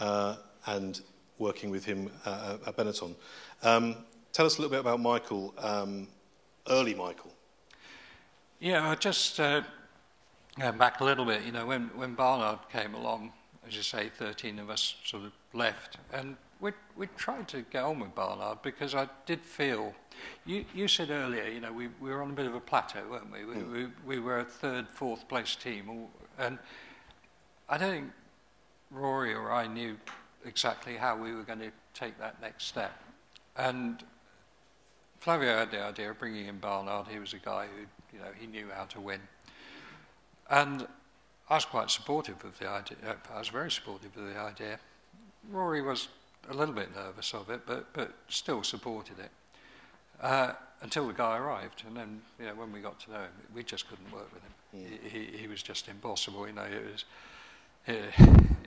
uh, and working with him uh, at Benetton. Um, tell us a little bit about Michael, um, early Michael. Yeah, just uh, back a little bit, you know, when, when Barnard came along, as you say, 13 of us sort of left, and we, we tried to get on with Barnard because I did feel. You, you said earlier, you know, we, we were on a bit of a plateau, weren't we? We, mm. we, we were a third, fourth place team. And I don't think Rory or I knew exactly how we were going to take that next step. And Flavio had the idea of bringing in Barnard. He was a guy who, you know, he knew how to win. And I was quite supportive of the idea. I was very supportive of the idea. Rory was a little bit nervous of it, but, but still supported it. Uh, until the guy arrived, and then you know, when we got to know him, we just couldn't work with him. Yeah. He, he, he was just impossible. You know, it was it,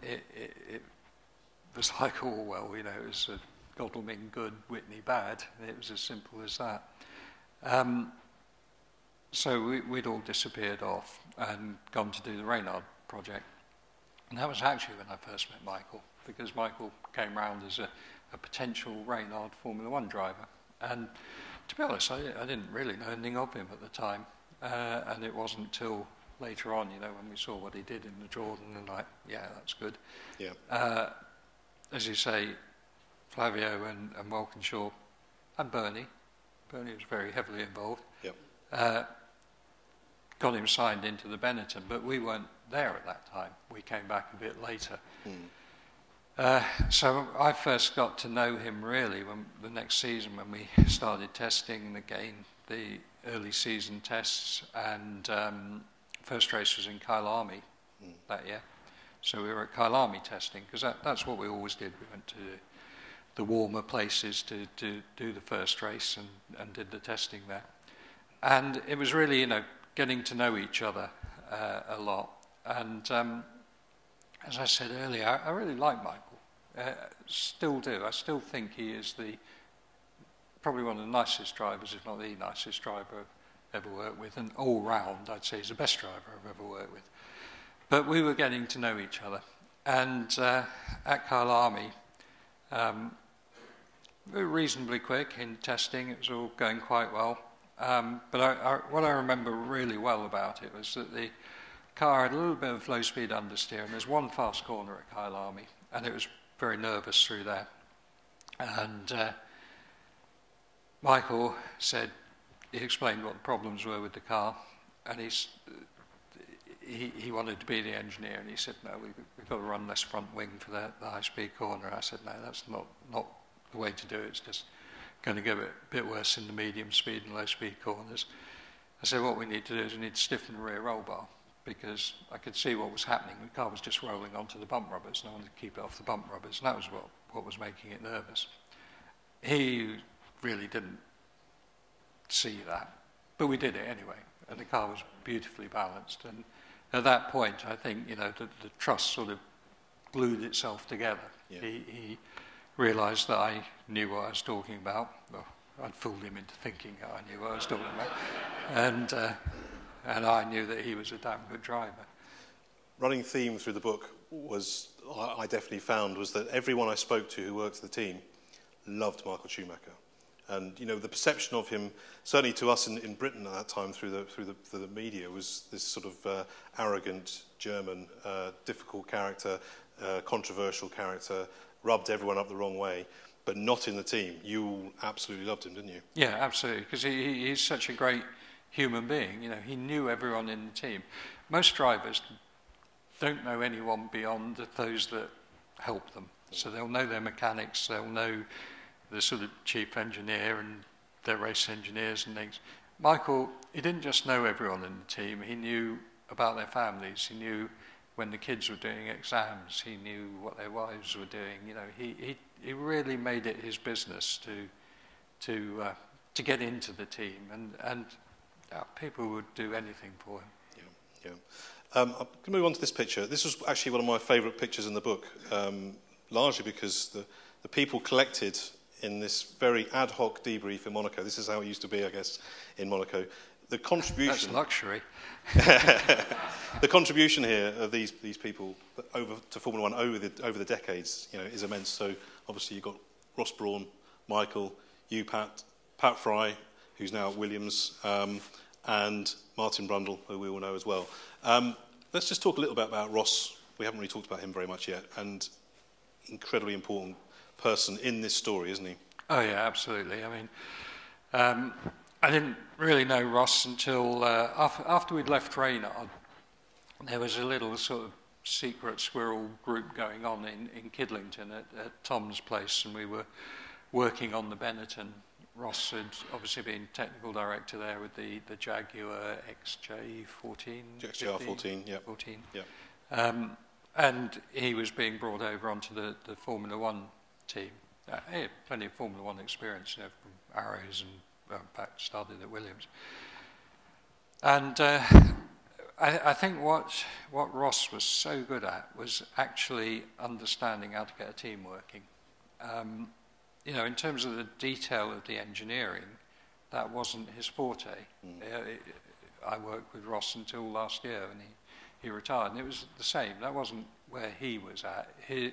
it, it, it was like oh, Orwell. You know, it was a Godalming good, Whitney bad. It was as simple as that. Um, so we, we'd all disappeared off and gone to do the Reynard project, and that was actually when I first met Michael. Because Michael came round as a, a potential Reynard Formula One driver. And to be honest, I, I didn't really know anything of him at the time. Uh, and it wasn't until later on, you know, when we saw what he did in the Jordan, and like, yeah, that's good. Yeah. Uh, as you say, Flavio and, and Walkinshaw and Bernie, Bernie was very heavily involved. Yep. Uh, got him signed into the Benetton, but we weren't there at that time. We came back a bit later. Mm. Uh, so I first got to know him really when the next season when we started testing again the early season tests and um, first race was in Kyalami mm. that year. So we were at Kyalami testing because that, that's what we always did. We went to the warmer places to, to do the first race and, and did the testing there. And it was really, you know, getting to know each other uh, a lot. And um, as I said earlier, I, I really like Michael. Uh, still do. I still think he is the probably one of the nicest drivers, if not the nicest driver I've ever worked with. And all round, I'd say he's the best driver I've ever worked with. But we were getting to know each other. And uh, at Kyalami, um, we were reasonably quick in testing. It was all going quite well. Um, but I, I, what I remember really well about it was that the car had a little bit of low speed understeer, and there's one fast corner at Kyalami, and it was very nervous through that. And uh, Michael said, he explained what the problems were with the car, and he's, he, he wanted to be the engineer, and he said, no, we, we've got to run this front wing for the, the high-speed corner. I said, no, that's not, not the way to do it. It's just going to get a bit, bit worse in the medium speed and low speed corners. I said, what we need to do is we need to stiffen the rear roll bar because I could see what was happening. The car was just rolling onto the bump rubbers, and I wanted to keep it off the bump rubbers, and that was what, what was making it nervous. He really didn't see that, but we did it anyway, and the car was beautifully balanced. And at that point, I think you know the, the trust sort of glued itself together. Yeah. He, he realised that I knew what I was talking about. Well, I'd fooled him into thinking I knew what I was talking about, and. Uh, and I knew that he was a damn good driver. running theme through the book was, I, definitely found, was that everyone I spoke to who worked for the team loved Michael Schumacher. And you know the perception of him, certainly to us in, in Britain at that time through the through the, through the media, was this sort of uh, arrogant German, uh, difficult character, uh, controversial character, rubbed everyone up the wrong way. But not in the team. You absolutely loved him, didn't you? Yeah, absolutely, because he, he's such a great human being. You know, he knew everyone in the team. Most drivers don't know anyone beyond those that help them. So they'll know their mechanics, they'll know the sort of chief engineer and their race engineers and things. Michael, he didn't just know everyone in the team, he knew about their families, he knew when the kids were doing exams, he knew what their wives were doing. You know, he, he, he really made it his business to, to, uh, to get into the team, and, and uh, people would do anything for him. Yeah, yeah. Um, I'm going to move on to this picture. This was actually one of my favourite pictures in the book, um, largely because the, the people collected in this very ad hoc debrief in Monaco. This is how it used to be, I guess, in Monaco. The contribution. That's luxury. the contribution here of these, these people over to Formula One over the, over the decades you know, is immense. So obviously you've got Ross Brawn, Michael, you, Pat, Pat Fry, who's now at Williams, um, and Martin Brundle, who we all know as well. Um, let's just talk a little bit about Ross. We haven't really talked about him very much yet, and incredibly important person in this story, isn't he? Oh, yeah, absolutely. I mean, um, I didn't really know Ross until uh, after, we'd left Reynard. There was a little sort of secret squirrel group going on in, in Kidlington at, at Tom's place, and we were working on the Benetton. Ross had obviously been technical director there with the, the Jaguar XJ14. XJR14, yeah. 14. Yeah. Um, and he was being brought over onto the, the Formula One team. Uh, he had plenty of Formula One experience, you know, from Arrows and uh, in fact started at Williams. And uh, I, I think what what Ross was so good at was actually understanding how to get a team working. Um, you know, in terms of the detail of the engineering, that wasn't his forte. Mm. Uh, I worked with Ross until last year, and he, he retired, and it was the same. That wasn't where he was at. He,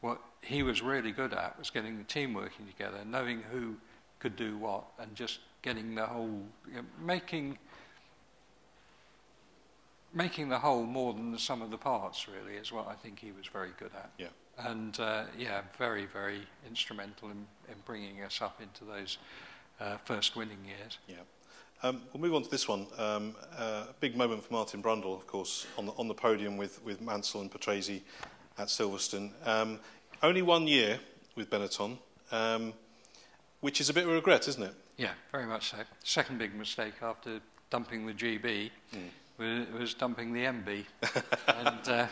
what he was really good at was getting the team working together, knowing who could do what, and just getting the whole, you know, making making the whole more than the sum of the parts. Really, is what I think he was very good at. Yeah. And uh, yeah, very very instrumental in, in bringing us up into those uh, first winning years. Yeah. Um, we'll move on to this one. Um, uh, a big moment for Martin Brundle, of course, on the, on the podium with, with Mansell and Patrese at Silverstone. Um, only one year with Benetton, um, which is a bit of a regret, isn't it? Yeah, very much so. Second big mistake after dumping the GB mm. was, was, dumping the MB. and uh,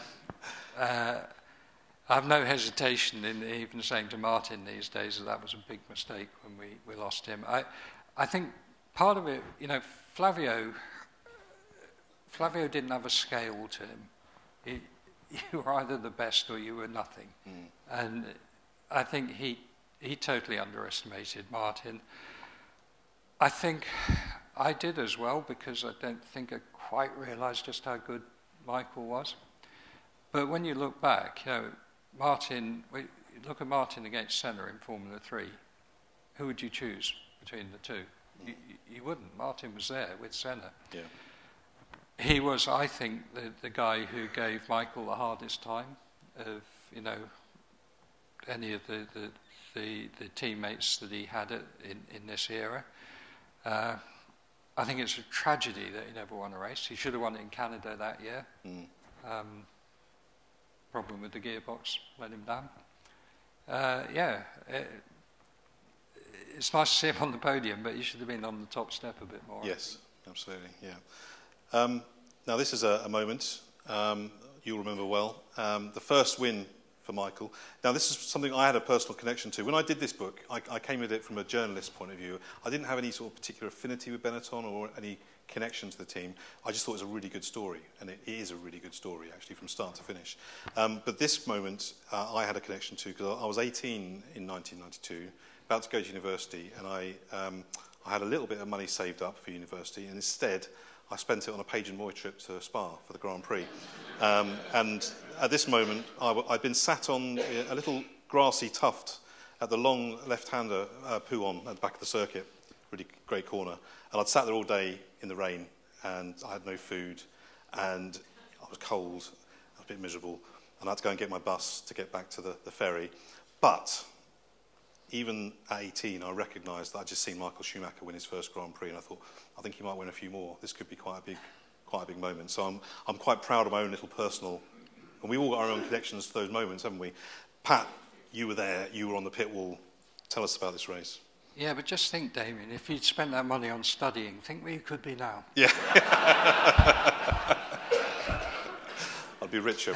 uh, I have no hesitation in even saying to Martin these days that that was a big mistake when we, we lost him. I, I think part of it, you know, Flavio, Flavio didn't have a scale to him. He, you were either the best or you were nothing. Mm. And I think he, he totally underestimated Martin. I think I did as well because I don't think I quite realised just how good Michael was. But when you look back, you know, Martin, look at Martin against Senna in Formula 3, who would you choose between the two? You, you wouldn't. Martin was there with Senna. Yeah he was, I think, the, the guy who gave Michael the hardest time of, you know, any of the, the, the, the teammates that he had in, in this era. Uh, I think it's a tragedy that he never won a race. He should have won it in Canada that year. Mm. Um, problem with the gearbox, let him down. Uh, yeah, it, it's nice to see him on the podium, but he should have been on the top step a bit more. Yes, absolutely, yeah. Um, now, this is a, a moment um, you'll remember well. Um, the first win for Michael. Now, this is something I had a personal connection to. When I did this book, I, I came at it from a journalist's point of view. I didn't have any sort of particular affinity with Benetton or any connection to the team. I just thought it was a really good story, and it is a really good story, actually, from start to finish. Um, but this moment uh, I had a connection to because I was 18 in 1992, about to go to university, and I, um, I had a little bit of money saved up for university, and instead, I spent it on a page and Moy trip to Spa for the Grand Prix. Um, and at this moment, i w- I'd been sat on a little grassy tuft at the long left-hander uh, Pouon at the back of the circuit, really great corner. And I'd sat there all day in the rain, and I had no food, and I was cold, I was a bit miserable, and I had to go and get my bus to get back to the, the ferry. But even at 18, I recognised that I'd just seen Michael Schumacher win his first Grand Prix, and I thought, I think he might win a few more. This could be quite a big, quite a big moment. So I'm, I'm quite proud of my own little personal, and we all got our own connections to those moments, haven't we? Pat, you were there, you were on the pit wall. Tell us about this race. Yeah, but just think, Damien, if you'd spent that money on studying, think where you could be now. Yeah. I'd be richer.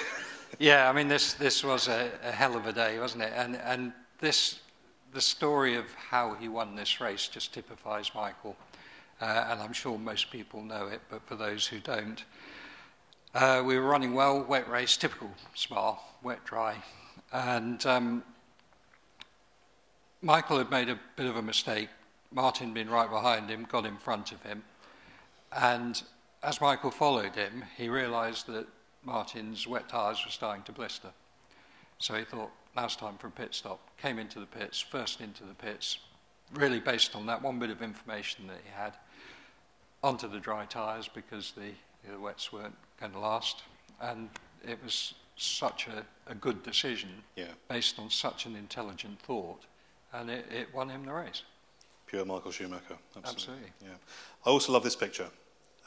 yeah, I mean, this, this was a, a hell of a day, wasn't it? And, and this, the story of how he won this race just typifies Michael. Uh, and I'm sure most people know it, but for those who don't, uh, we were running well, wet race, typical Spa, wet, dry. And um, Michael had made a bit of a mistake. Martin been right behind him, got in front of him. And as Michael followed him, he realised that Martin's wet tyres were starting to blister. So he thought, last time from pit stop, came into the pits, first into the pits, really based on that one bit of information that he had, onto the dry tyres because the, the wets weren't going to last. And it was such a, a good decision yeah. based on such an intelligent thought, and it, it won him the race. Pure Michael Schumacher, absolutely. absolutely. Yeah. I also love this picture.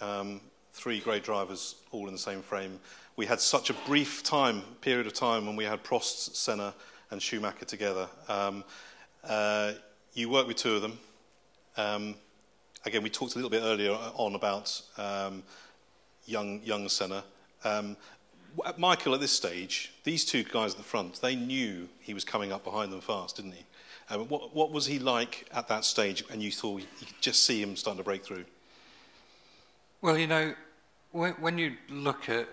Um, three great drivers all in the same frame. We had such a brief time, period of time, when we had Prost, Senna, and Schumacher together. Um, uh, you worked with two of them. Um, again, we talked a little bit earlier on about um, young, young Senna. Um, Michael, at this stage, these two guys at the front, they knew he was coming up behind them fast, didn't he? Um, what, what, was he like at that stage, and you thought you could just see him starting to break through? Well, you know, when, when you look at,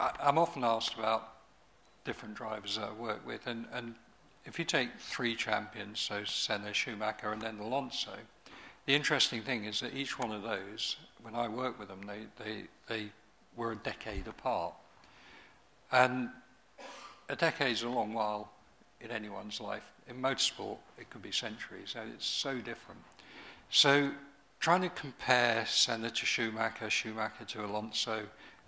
I, I'm often asked about different drivers that I work with, and, and if you take three champions, so Senna, Schumacher, and then Alonso, the interesting thing is that each one of those, when I work with them, they, they, they were a decade apart. And a decade is a long while in anyone's life. In motorsport, it could be centuries, and it's so different. So, trying to compare Senna to Schumacher, Schumacher to Alonso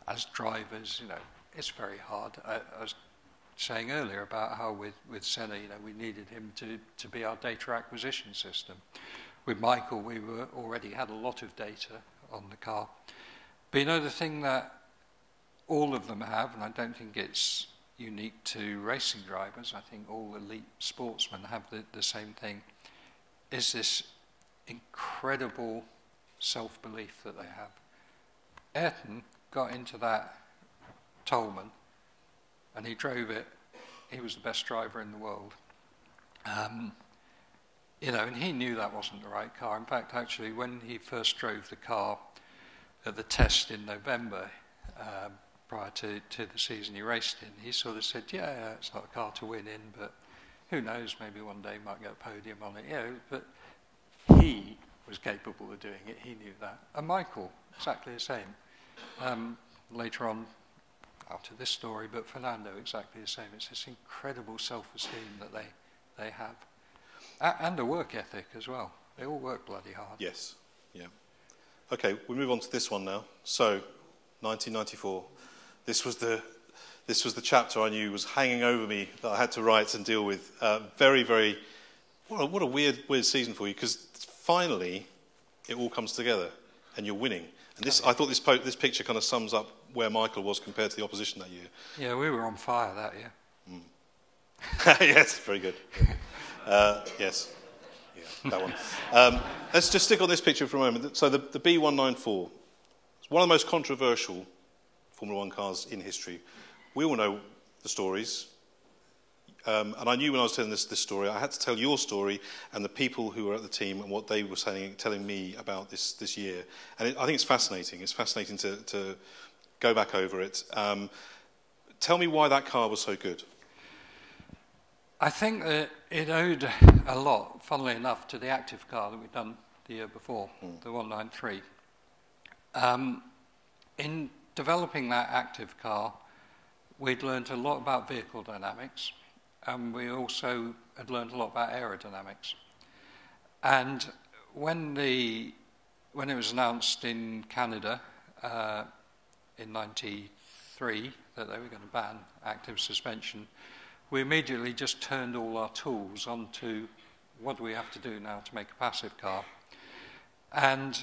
as drivers, you know, it's very hard. I, I was saying earlier about how with, with Senna, you know, we needed him to, to be our data acquisition system. With Michael, we were already had a lot of data on the car. But you know, the thing that all of them have, and I don't think it's unique to racing drivers, I think all elite sportsmen have the, the same thing, is this incredible self belief that they have. Ayrton got into that Toleman and he drove it. He was the best driver in the world. Um, you know, and he knew that wasn't the right car. In fact, actually, when he first drove the car at the test in November, um, prior to, to the season he raced in, he sort of said, yeah, yeah, it's not a car to win in, but who knows, maybe one day he might get a podium on it. Yeah, but he was capable of doing it, he knew that. And Michael, exactly the same. Um, later on, of this story, but Fernando, exactly the same. It's this incredible self-esteem that they, they have. A- and a work ethic as well. They all work bloody hard. Yes, yeah. Okay, we move on to this one now. So, 1994. This was the this was the chapter I knew was hanging over me that I had to write and deal with. Uh, very, very, what a, what a weird, weird season for you because finally it all comes together and you're winning. This, I thought this, po- this picture kind of sums up where Michael was compared to the opposition that year. Yeah, we were on fire that year. Mm. yes, very good. Uh, yes, yeah, that one. Um, let's just stick on this picture for a moment. So the, the B194, it's one of the most controversial Formula One cars in history. We all know the stories. Um, and I knew when I was telling this, this story, I had to tell your story and the people who were at the team and what they were saying, telling me about this, this year. And it, I think it's fascinating. It's fascinating to, to go back over it. Um, tell me why that car was so good. I think that it owed a lot, funnily enough, to the active car that we'd done the year before, mm. the 193. Um, in developing that active car, we'd learned a lot about vehicle dynamics, and we also had learned a lot about aerodynamics. And when, the, when it was announced in Canada uh, in 93 that they were going to ban active suspension, we immediately just turned all our tools onto what do we have to do now to make a passive car. And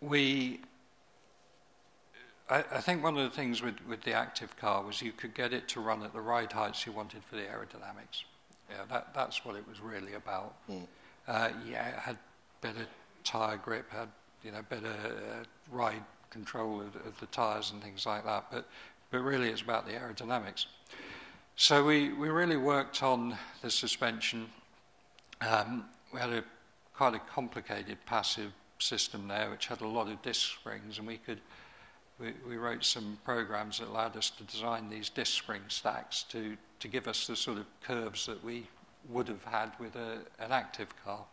we, I, I, think one of the things with, with the active car was you could get it to run at the ride heights you wanted for the aerodynamics. Yeah, that, that's what it was really about. Mm. Uh, yeah, it had better tyre grip, had you know better uh, ride control of, of the tyres and things like that. But but really, it's about the aerodynamics. So we, we really worked on the suspension. Um, we had a quite a complicated passive system there, which had a lot of disc springs, and we could we, we wrote some programs that allowed us to design these disc spring stacks to to give us the sort of curves that we would have had with a, an active car.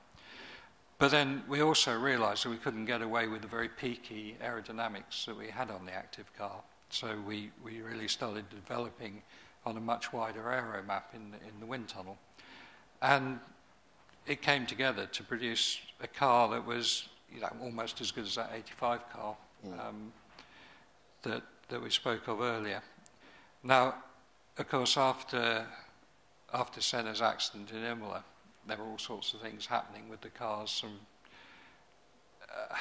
But then we also realized that we couldn't get away with the very peaky aerodynamics that we had on the active car. So we, we really started developing on a much wider aero map in the, in the wind tunnel. And it came together to produce a car that was you know, almost as good as that 85 car mm. um, that, that we spoke of earlier. Now, of course, after, after Senna's accident in Imola, there were all sorts of things happening with the cars. Some, uh,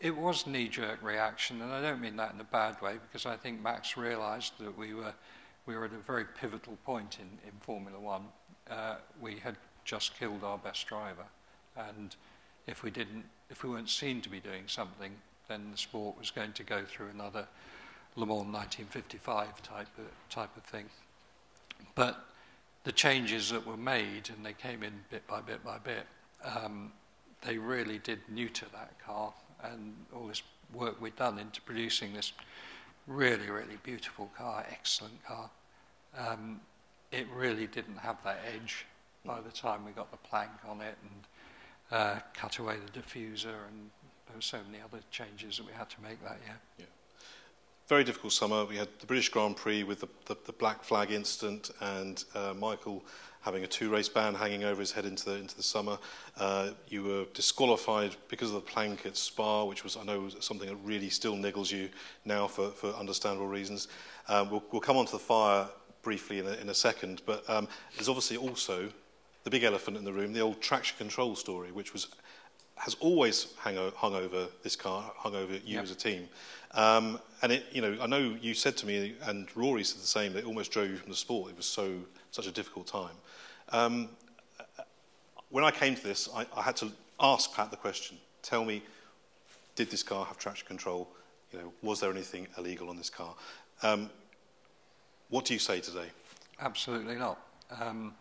it was knee-jerk reaction, and I don't mean that in a bad way, because I think Max realised that we were we were at a very pivotal point in, in Formula One. Uh, we had just killed our best driver, and if we didn't, if we weren't seen to be doing something, then the sport was going to go through another Le Mans 1955 type of, type of thing. But the changes that were made, and they came in bit by bit by bit, um, they really did neuter that car and all this work we'd done into producing this really, really beautiful car, excellent car. Um, it really didn't have that edge by the time we got the plank on it and uh, cut away the diffuser, and there were so many other changes that we had to make that year. Yeah very difficult summer. We had the British Grand Prix with the, the, the black flag incident and uh, Michael having a two-race ban hanging over his head into the, into the summer. Uh, you were disqualified because of the plank at Spa, which was, I know, something that really still niggles you now for, for understandable reasons. Um, we'll, we'll come on to the fire briefly in a, in a second, but um, there's obviously also the big elephant in the room, the old traction control story, which was has always hung, hung over this car, hung over you yep. as a team. Um, and it, you know, I know you said to me, and Rory said the same, that it almost drove you from the sport. It was so such a difficult time. Um, when I came to this, I, I had to ask Pat the question: Tell me, did this car have traction control? You know, was there anything illegal on this car? Um, what do you say today? Absolutely not. Um,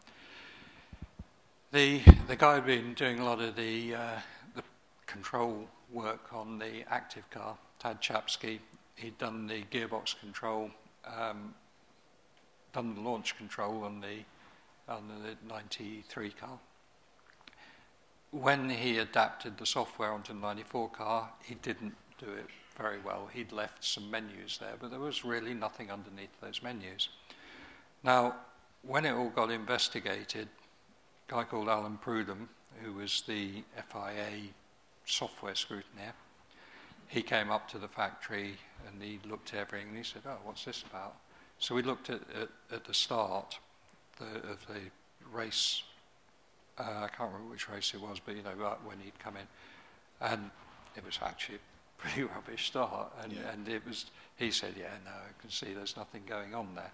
the the guy had been doing a lot of the uh, the control work on the active car Tad Czapski. He'd done the gearbox control, um, done the launch control on the, on the 93 car. When he adapted the software onto the 94 car, he didn't do it very well. He'd left some menus there, but there was really nothing underneath those menus. Now, when it all got investigated, a guy called Alan Prudham, who was the FIA software scrutineer, he came up to the factory and he looked at everything and he said, Oh, what's this about? So we looked at, at, at the start the, of the race. Uh, I can't remember which race it was, but you know, right when he'd come in. And it was actually a pretty rubbish start. And, yeah. and it was, he said, Yeah, no, I can see there's nothing going on there.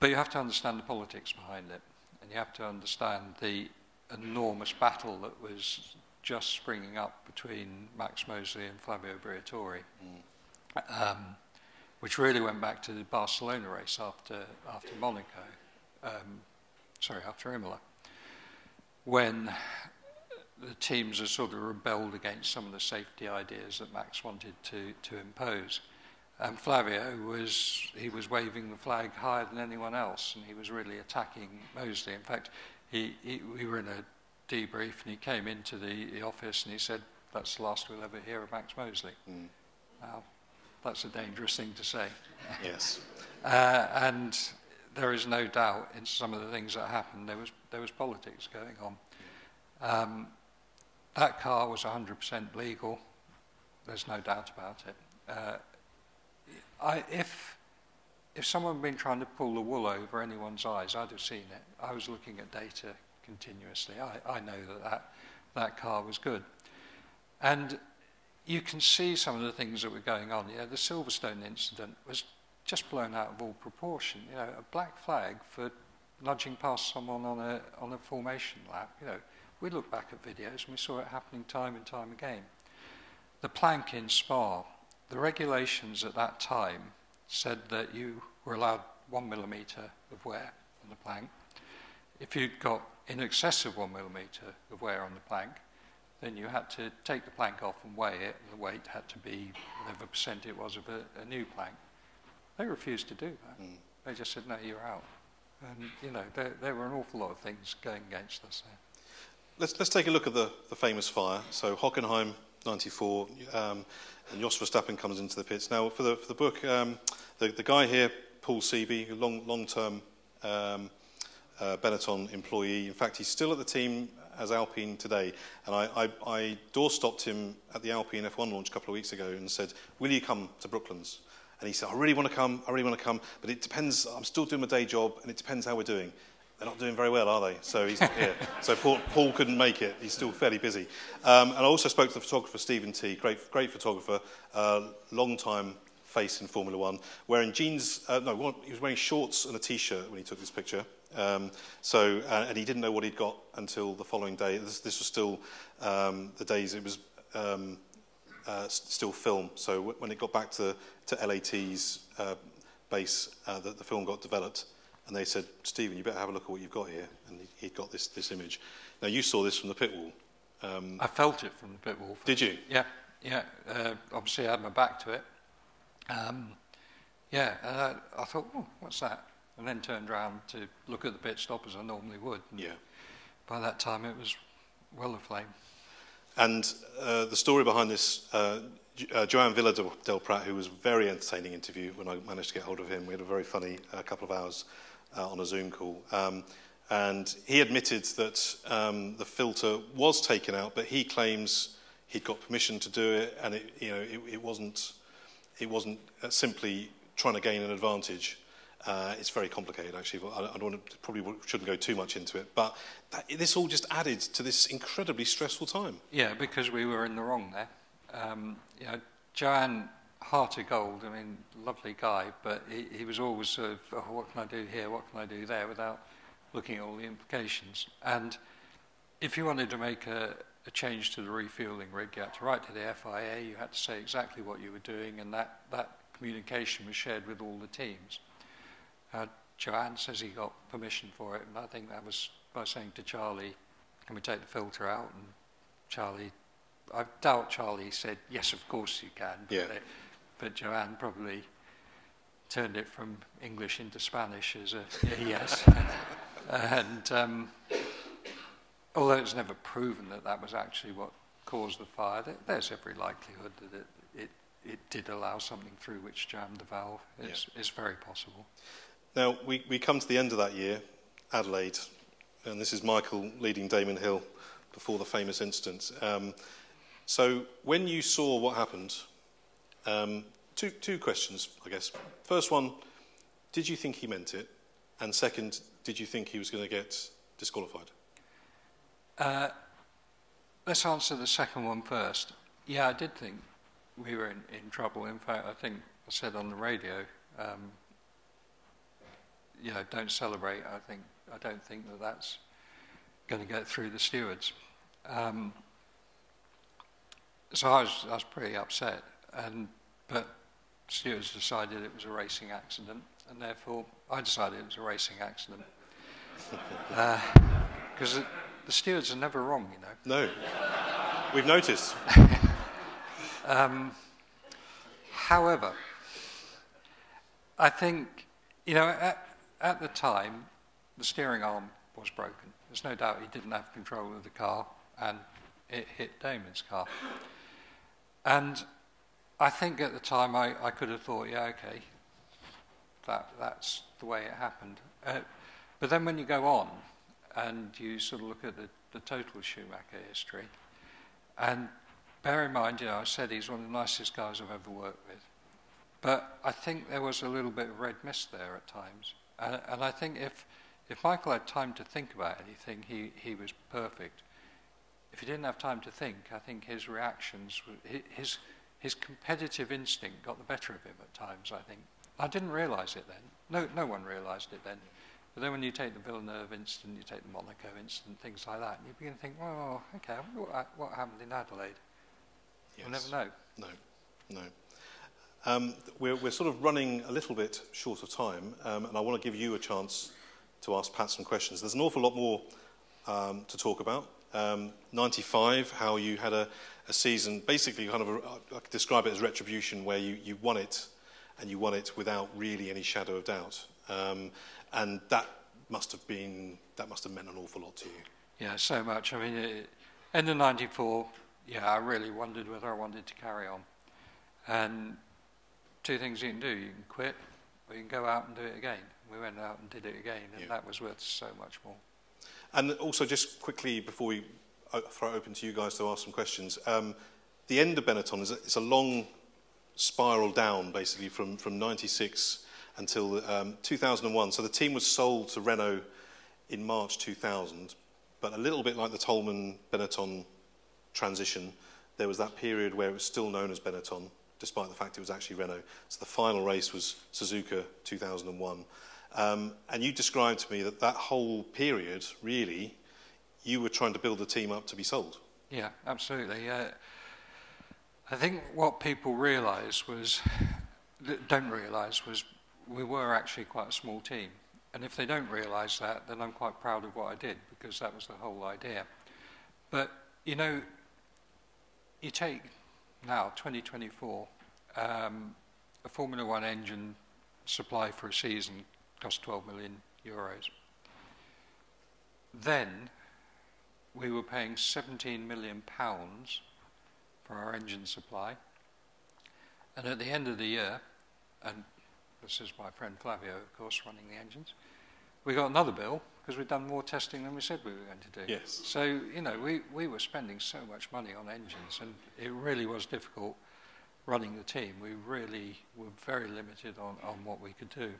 But you have to understand the politics behind it. And you have to understand the enormous battle that was just springing up between Max Mosley and Flavio Briatore, mm. um, which really went back to the Barcelona race after, after Monaco, um, sorry, after Imola, when the teams had sort of rebelled against some of the safety ideas that Max wanted to, to impose. And Flavio was, he was waving the flag higher than anyone else, and he was really attacking Mosley. In fact, he, he, we were in a debrief and he came into the, the office and he said, that's the last we'll ever hear of Max Mosley. Mm. Now, that's a dangerous thing to say. Yes. uh, and there is no doubt in some of the things that happened, there was, there was politics going on. Um, that car was 100% legal. There's no doubt about it. Uh, I, if, if someone had been trying to pull the wool over anyone's eyes, I'd have seen it. I was looking at data continuously. I, I know that, that that car was good. And you can see some of the things that were going on. Yeah, the Silverstone incident was just blown out of all proportion. You know, a black flag for nudging past someone on a, on a formation lap. You know, we look back at videos and we saw it happening time and time again. The plank in Spa, the regulations at that time said that you were allowed one millimetre of wear on the plank. if you'd got in excess of one millimetre of wear on the plank, then you had to take the plank off and weigh it, the weight had to be whatever percent it was of a, a new plank. They refused to do that. Mm. They just said, no, you're out. And, you know, there, there were an awful lot of things going against us there. Let's, let's take a look at the, the famous fire. So Hockenheim, 94, um, and Jos Verstappen comes into the pits. Now, for the, for the book, um, the, the guy here, Paul Seaby, long, long-term um, uh, Benetton employee. In fact, he's still at the team as Alpine today. And I, I, I door-stopped him at the Alpine F1 launch a couple of weeks ago and said, will you come to Brooklands? And he said, I really want to come, I really want to come, but it depends, I'm still doing my day job and it depends how we're doing. They're not doing very well, are they? So, he's, yeah. so Paul, Paul couldn't make it. He's still fairly busy. Um, and I also spoke to the photographer, Stephen T., great, great photographer, uh, long-time face in Formula One, wearing jeans, uh, no, he was wearing shorts and a T-shirt when he took this picture. Um, so, uh, and he didn't know what he'd got until the following day. This, this was still um, the days it was um, uh, still film. So when it got back to, to LAT's uh, base, uh, the, the film got developed, and they said, Steven, you better have a look at what you've got here. And he, would got this, this image. Now, you saw this from the pit wall. Um, I felt it from the pit wall. Did you? Yeah, yeah. Uh, obviously, I had my back to it. Um, yeah, and I, I thought, oh, what's that? and then turned round to look at the pit stop as I normally would. And yeah. By that time, it was well aflame. And uh, the story behind this, uh, uh, Joanne Villa del, del Prat, who was a very entertaining interview when I managed to get hold of him. We had a very funny uh, couple of hours uh, on a Zoom call. Um, and he admitted that um, the filter was taken out, but he claims he'd got permission to do it, and it, you know, it, it wasn't, it wasn't uh, simply trying to gain an advantage. Uh, it's very complicated, actually. But I, I don't want to, probably shouldn't go too much into it. But that, this all just added to this incredibly stressful time. Yeah, because we were in the wrong there. Um, you know, Joanne gold, I mean, lovely guy, but he, he was always sort of, oh, what can I do here, what can I do there, without looking at all the implications. And if you wanted to make a, a change to the refueling rig, you had to write to the FIA, you had to say exactly what you were doing, and that, that communication was shared with all the teams. Uh, Joan says he got permission for it, and I think that was by saying to Charlie, can we take the filter out? And Charlie, I doubt Charlie said, yes, of course you can. But, yeah. but Joan probably turned it from English into Spanish as a, yes. and um, although it's never proven that that was actually what caused the fire, there's every likelihood that it, it, it did allow something through which jammed the valve. It's, yeah. it's very possible. Now, we, we come to the end of that year, Adelaide, and this is Michael leading Damon Hill before the famous incident. Um, so, when you saw what happened, um, two, two questions, I guess. First one, did you think he meant it? And second, did you think he was going to get disqualified? Uh, let's answer the second one first. Yeah, I did think we were in, in trouble. In fact, I think I said on the radio um, you know, don't celebrate. I think I don't think that that's going to get through the stewards. Um, so I was I was pretty upset, and but stewards decided it was a racing accident, and therefore I decided it was a racing accident because uh, the stewards are never wrong, you know. No, we've noticed. um, however, I think you know. At, the time, the steering arm was broken. There's no doubt he didn't have control of the car, and it hit Damon's car. And I think at the time I, I could have thought, yeah, okay, that, that's the way it happened. Uh, but then when you go on and you sort of look at the, the total Schumacher history, and bear in mind, you know, I said he's one of the nicest guys I've ever worked with. But I think there was a little bit of red mist there at times. And, and I think if, if Michael had time to think about anything, he, he was perfect. If he didn't have time to think, I think his reactions, his, his competitive instinct got the better of him at times, I think. I didn't realise it then. No, no one realised it then. But then when you take the Villeneuve incident, you take the Monaco incident, things like that, and you begin to think, well, okay, what, what happened in Adelaide? Yes. You'll never know. No, no. Um, we're, we're, sort of running a little bit short of time, um, and I want to give you a chance to ask Pat some questions. There's an awful lot more um, to talk about. Um, 95, how you had a, a season, basically kind of, a, I could describe it as retribution, where you, you won it, and you won it without really any shadow of doubt. Um, and that must have been, that must have meant an awful lot to you. Yeah, so much. I mean, in the 94, yeah, I really wondered whether I wanted to carry on. And two things you can do. You can quit or you can go out and do it again. We went out and did it again and yeah. that was worth so much more. And also just quickly before we uh, throw it open to you guys to ask some questions, um, the end of Benetton is a, it's a long spiral down basically from, from 96 until um, 2001. So the team was sold to Renault in March 2000, but a little bit like the Tolman Benetton transition, there was that period where it was still known as Benetton despite the fact it was actually Renault. So the final race was Suzuka 2001. Um, and you described to me that that whole period, really, you were trying to build the team up to be sold. Yeah, absolutely. Uh, I think what people realise was, don't realise, was we were actually quite a small team. And if they don't realise that, then I'm quite proud of what I did because that was the whole idea. But, you know, you take now, 2024, um, a Formula One engine supply for a season costs 12 million euros. Then we were paying 17 million pounds for our engine supply. And at the end of the year, and this is my friend Flavio, of course, running the engines, we got another bill because we'd done more testing than we said we were going to do. Yes. So, you know, we, we were spending so much money on engines, and it really was difficult running the team. We really were very limited on, on what we could do.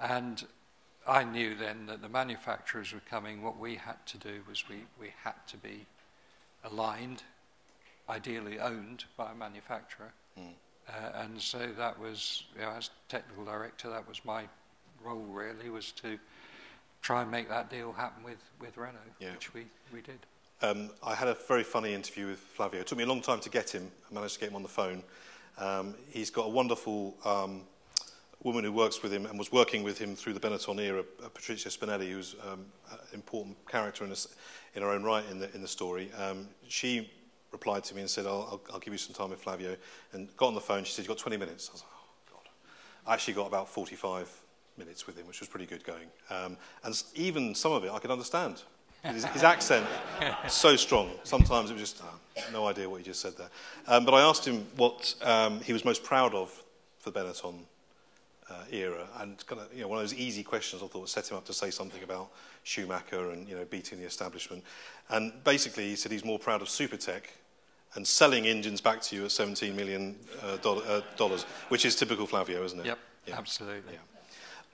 And I knew then that the manufacturers were coming. What we had to do was we, we had to be aligned, ideally owned by a manufacturer. Mm. Uh, and so that was, you know, as technical director, that was my role really, was to try and make that deal happen with, with Renault, yeah. which we, we did. Um, I had a very funny interview with Flavio. It took me a long time to get him. I managed to get him on the phone. Um, he's got a wonderful um, woman who works with him and was working with him through the Benetton era, uh, Patricia Spinelli, who's um, an important character in, a, in her own right in the, in the story. Um, she replied to me and said, I'll, I'll, I'll give you some time with Flavio. And got on the phone, she said, you've got 20 minutes. I was like, oh, God. I actually got about 45 minutes with him, which was pretty good going. Um, and even some of it I could understand. His, his accent so strong. Sometimes it was just oh, no idea what he just said there. Um, but I asked him what um, he was most proud of for the Benetton uh, era, and kind of you know one of those easy questions I thought would set him up to say something about Schumacher and you know beating the establishment. And basically, he said he's more proud of Supertec and selling engines back to you at 17 million uh, uh, dollars, which is typical Flavio, isn't it? Yep, yeah. absolutely. Yeah.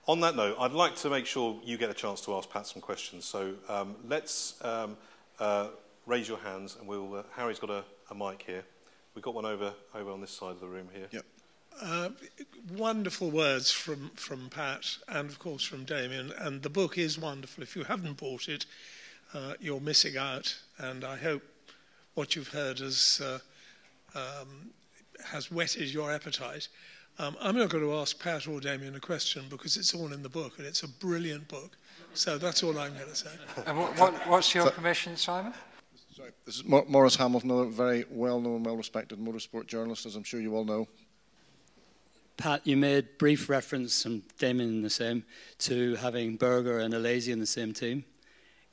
On that note, I'd like to make sure you get a chance to ask Pat some questions. So um, let's um, uh, raise your hands, and we'll. Uh, Harry's got a, a, mic here. We've got one over over on this side of the room here. Yep. Uh, wonderful words from, from Pat and, of course, from Damien. And the book is wonderful. If you haven't bought it, uh, you're missing out. And I hope what you've heard has, uh, um, has whetted your appetite. Um, I'm not going to ask Pat or Damien a question because it's all in the book and it's a brilliant book. So that's all I'm going to say. And what, what, what's your so, commission, Simon? Sorry, this is Maurice Hamilton, a very well-known, well-respected motorsport journalist, as I'm sure you all know. Pat, you made brief reference, and Damien the same, to having Berger and Alesi in the same team.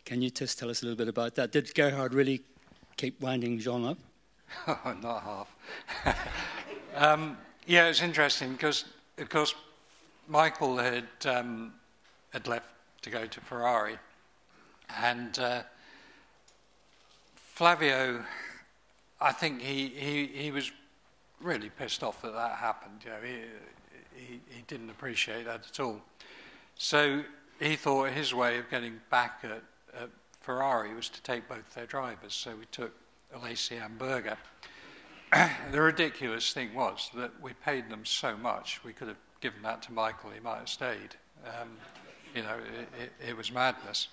Can you just tell us a little bit about that? Did Gerhard really keep winding Jean up? Not half. um, yeah, it's interesting because, of course, Michael had um, had left to go to Ferrari, and uh, Flavio, I think he, he, he was really pissed off that that happened. You know, he, he, he didn't appreciate that at all. So he thought his way of getting back at, at Ferrari was to take both their drivers. So we took Alesi and Berger. The ridiculous thing was that we paid them so much, we could have given that to Michael, he might have stayed. Um, you know, it, it, it, was madness.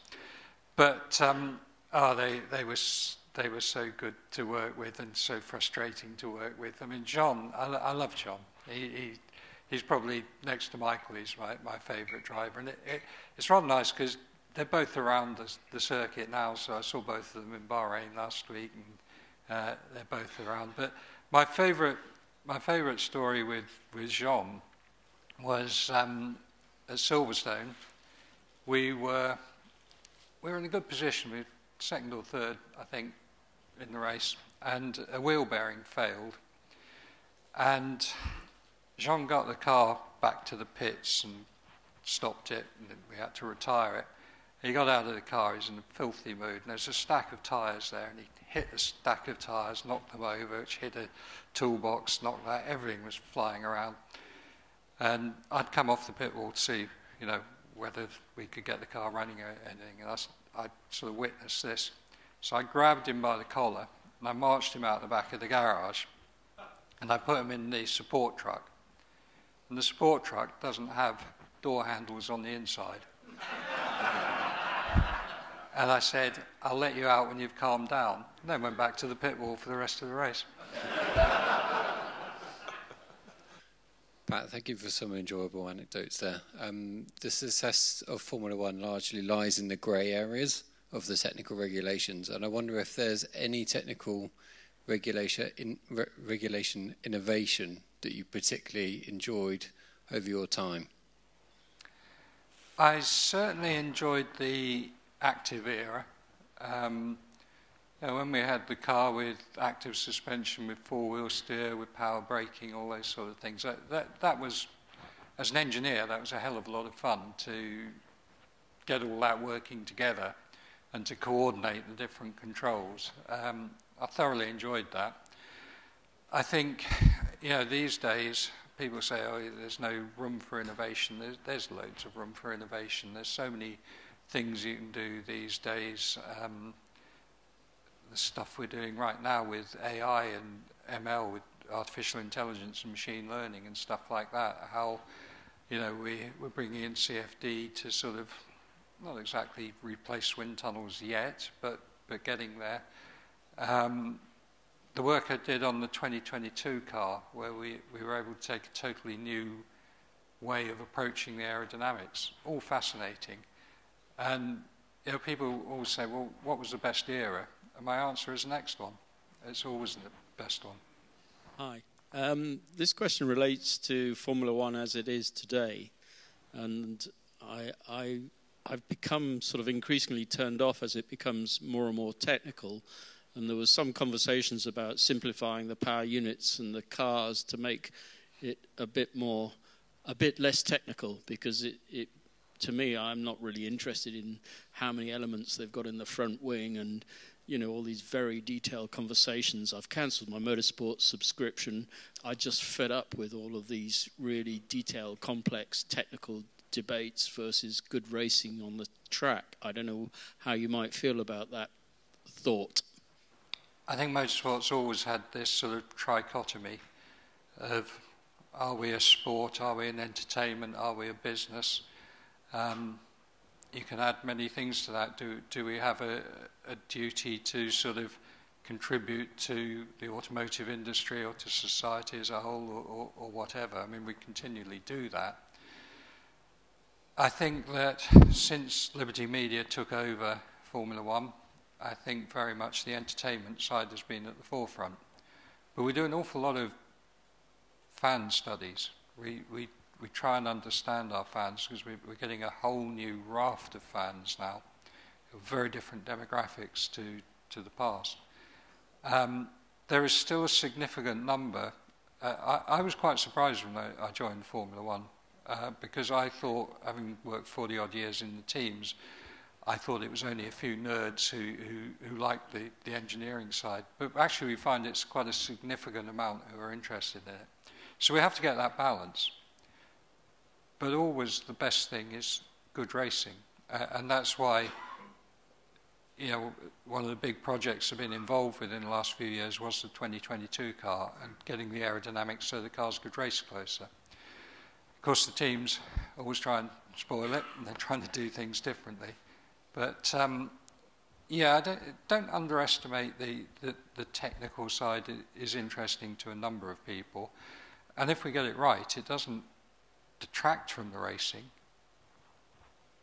But um, oh, they, they, were, they were so good to work with and so frustrating to work with. I mean, John, I, I love John. He, he, he's probably next to Michael, he's my, my favourite driver. And it, it, it's rather nice because they're both around the, the, circuit now, so I saw both of them in Bahrain last week, and uh, they're both around. But my favourite, my favourite story with, with Jean was um, at Silverstone. We were, we were in a good position. We were second or third, I think, in the race, and a wheel bearing failed. And Jean got the car back to the pits and stopped it, and we had to retire it. He got out of the car, he's in a filthy mood, and there's a stack of tyres there, and he hit a stack of tyres, knocked them over, which hit a toolbox, knocked that, everything was flying around. And I'd come off the pit wall to see, you know, whether we could get the car running or anything, and I, I sort of witnessed this. So I grabbed him by the collar, and I marched him out the back of the garage, and I put him in the support truck. And the support truck doesn't have door handles on the inside. And I said, I'll let you out when you've calmed down. And then went back to the pit wall for the rest of the race. Pat, thank you for some enjoyable anecdotes there. Um, the success of Formula One largely lies in the grey areas of the technical regulations, and I wonder if there's any technical regulation, in, re, regulation innovation that you particularly enjoyed over your time? I certainly enjoyed the active era. Um, you know, when we had the car with active suspension, with four-wheel steer, with power braking, all those sort of things, that, that, that was, as an engineer, that was a hell of a lot of fun to get all that working together and to coordinate the different controls. Um, I thoroughly enjoyed that. I think, you know, these days people say, oh, there's no room for innovation. There's, there's loads of room for innovation. There's so many things you can do these days. Um, the stuff we're doing right now with AI and ML, with artificial intelligence and machine learning and stuff like that, how, you know, we, we're bringing in CFD to sort of not exactly replace wind tunnels yet, but, but getting there. Um, the work I did on the 2022 car, where we, we were able to take a totally new way of approaching the aerodynamics, all fascinating. And you know, people always say, well, what was the best era? And my answer is the next one. It's always the best one. Hi. Um, this question relates to Formula One as it is today. And I, I, I've become sort of increasingly turned off as it becomes more and more technical and there was some conversations about simplifying the power units and the cars to make it a bit more, a bit less technical because it, it to me, I'm not really interested in how many elements they've got in the front wing and you know all these very detailed conversations. I've cancelled my motorsport subscription. I just fed up with all of these really detailed, complex, technical debates versus good racing on the track. I don't know how you might feel about that thought. I think motorsport's always had this sort of trichotomy of are we a sport, are we an entertainment, are we a business? Um, you can add many things to that. Do, do we have a, a duty to sort of contribute to the automotive industry or to society as a whole or, or, or whatever? I mean, we continually do that. I think that since Liberty Media took over Formula One, I think very much the entertainment side has been at the forefront. But we do an awful lot of fan studies. We, we, we try and understand our fans because we, we're getting a whole new raft of fans now, very different demographics to, to the past. Um, there is still a significant number. Uh, I, I, was quite surprised when I, I joined Formula One uh, because I thought, having worked 40 odd years in the teams, I thought it was only a few nerds who, who, who liked the, the engineering side. But actually, we find it's quite a significant amount who are interested in it. So we have to get that balance. But always the best thing is good racing. Uh, and that's why, you know, one of the big projects I've been involved with in the last few years was the 2022 car and getting the aerodynamics so the cars could race closer. Of course, the teams always try and spoil it, and they're trying to do things differently. But um, yeah, don't, don't underestimate the, the, the, technical side. Is interesting to a number of people. And if we get it right, it doesn't detract from the racing,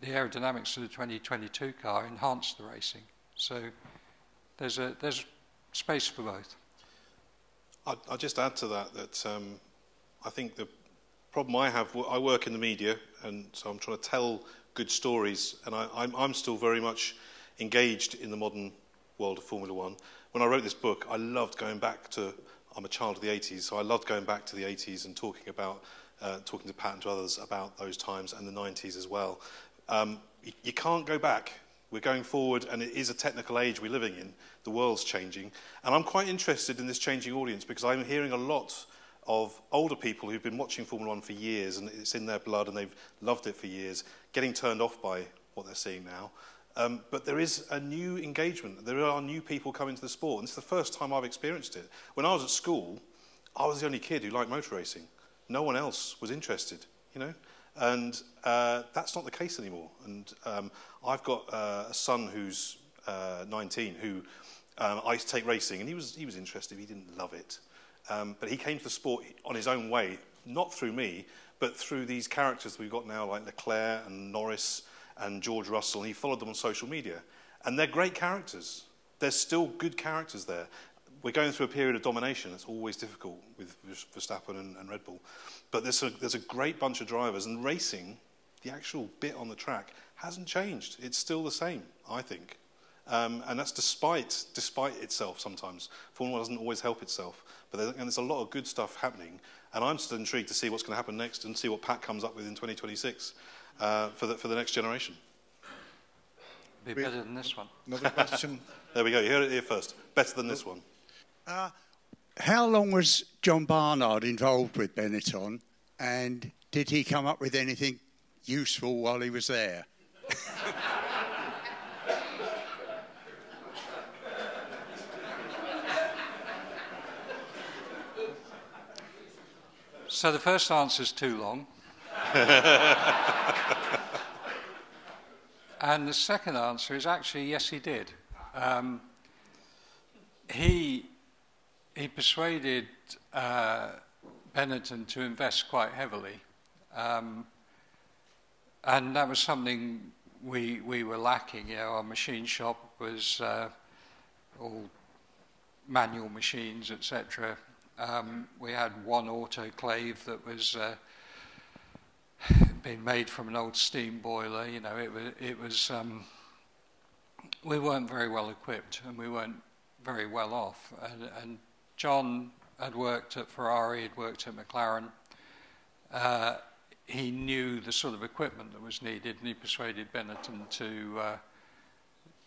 the aerodynamics of the 2022 car enhanced the racing. So there's, a, there's space for both. I'll, I'll just add to that that um, I think the problem I have, I work in the media, and so I'm trying to tell good stories, and I, I'm, I'm still very much engaged in the modern world of Formula One. When I wrote this book, I loved going back to, I'm a child of the 80s, so I loved going back to the 80s and talking about uh, talking to Pat and to others about those times and the 90s as well. Um, you, you can't go back. We're going forward, and it is a technical age we're living in. The world's changing. And I'm quite interested in this changing audience because I'm hearing a lot of older people who've been watching Formula One for years and it's in their blood and they've loved it for years, getting turned off by what they're seeing now. Um, but there is a new engagement. There are new people coming to the sport, and it's the first time I've experienced it. When I was at school, I was the only kid who liked motor racing no one else was interested, you know? And uh, that's not the case anymore. And um, I've got uh, a son who's uh, 19 who um, I used to take racing, and he was, he was interested. He didn't love it. Um, but he came to the sport on his own way, not through me, but through these characters we've got now, like Leclerc and Norris and George Russell, and he followed them on social media. And they're great characters. There's still good characters there. We're going through a period of domination. It's always difficult with Verstappen and, and Red Bull. But there's a, there's a great bunch of drivers. And racing, the actual bit on the track, hasn't changed. It's still the same, I think. Um, and that's despite, despite itself sometimes. Formula 1 doesn't always help itself. But there's, and there's a lot of good stuff happening. And I'm still intrigued to see what's going to happen next and see what Pat comes up with in 2026 uh, for, the, for the next generation. Be better than this one. Another question. there we go. You heard it here first. Better than this one. Uh, how long was John Barnard involved with Benetton? And did he come up with anything useful while he was there? So the first answer is too long. and the second answer is actually yes, he did. Um, he, he persuaded uh, Benetton to invest quite heavily. Um, and that was something we, we were lacking. You know, our machine shop was uh, all manual machines, etc. Um, we had one autoclave that was uh, being made from an old steam boiler. You know, it was, it was um, we weren't very well equipped and we weren't very well off. And, and John had worked at Ferrari, had worked at McLaren. Uh, he knew the sort of equipment that was needed, and he persuaded Benetton to uh,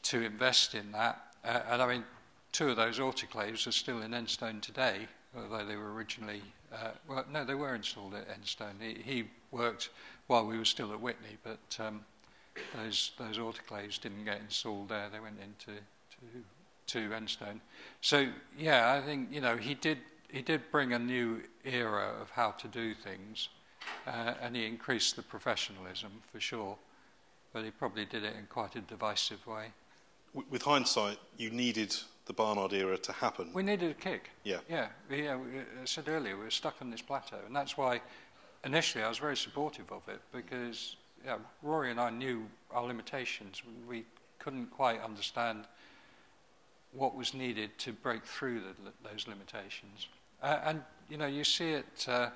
to invest in that. Uh, and I mean, two of those autoclaves are still in Enstone today, although they were originally, uh, well, no, they were installed at Enstone. He, he, worked while we were still at Witney, but um, those, those autoclaves didn't get installed there. They went into to, to Enstone. So, yeah, I think, you know, he did, he did bring a new era of how to do things, uh, and he increased the professionalism for sure, but he probably did it in quite a divisive way. With hindsight, you needed the Barnard era to happen. We needed a kick. Yeah. Yeah. We, uh, we, I said earlier, we were stuck on this plateau, and that's why initially I was very supportive of it because yeah, Rory and I knew our limitations. We couldn't quite understand what was needed to break through the, those limitations. Uh, and you know, you see it. Uh,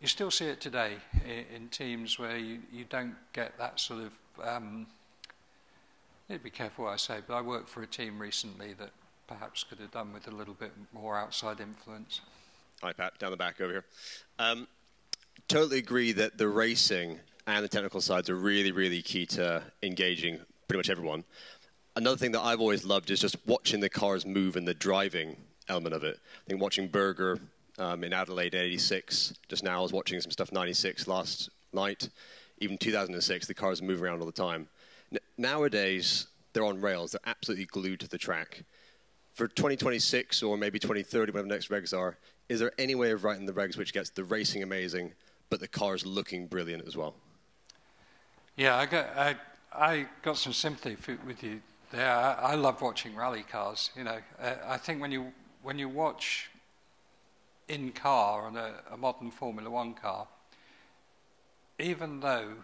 you still see it today in, in teams where you, you don't get that sort of um, need to be careful what I say, but I worked for a team recently that perhaps could have done with a little bit more outside influence. Hi, Pat, down the back over here. Um, totally agree that the racing and the technical sides are really, really key to engaging pretty much everyone. Another thing that I've always loved is just watching the cars move and the driving element of it. I think watching Berger um, in Adelaide in 86, just now I was watching some stuff 96 last night, even 2006, the cars move around all the time. N- nowadays, they're on rails, they're absolutely glued to the track. For 2026 or maybe 2030, whatever the next regs are, is there any way of writing the regs which gets the racing amazing, but the cars looking brilliant as well? Yeah, I got, I, I got some sympathy for, with you there. I, I, love watching rally cars. You know, uh, I think when you when you watch in car on a, a modern Formula One car, even though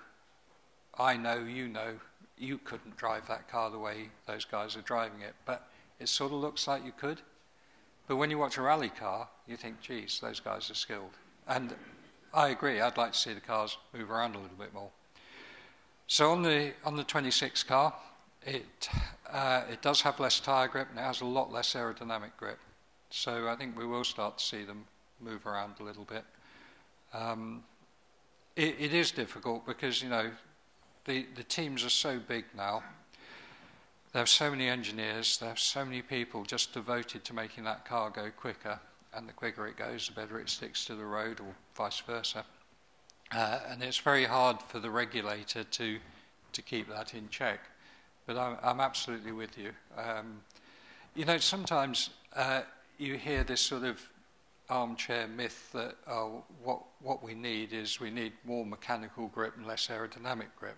I know you know you couldn't drive that car the way those guys are driving it, but it sort of looks like you could. But when you watch a rally car, you think, geez, those guys are skilled. And I agree, I'd like to see the cars move around a little bit more. So on the, on the 26 car, it, uh, it does have less tyre grip and it has a lot less aerodynamic grip. So I think we will start to see them move around a little bit. Um, it, it is difficult because, you know, the, the teams are so big now. There are so many engineers, there are so many people just devoted to making that car go quicker. And the quicker it goes, the better it sticks to the road, or vice versa. Uh, and it's very hard for the regulator to, to keep that in check. But I'm, I'm absolutely with you. Um, you know, sometimes uh, you hear this sort of armchair myth that oh, what, what we need is we need more mechanical grip and less aerodynamic grip.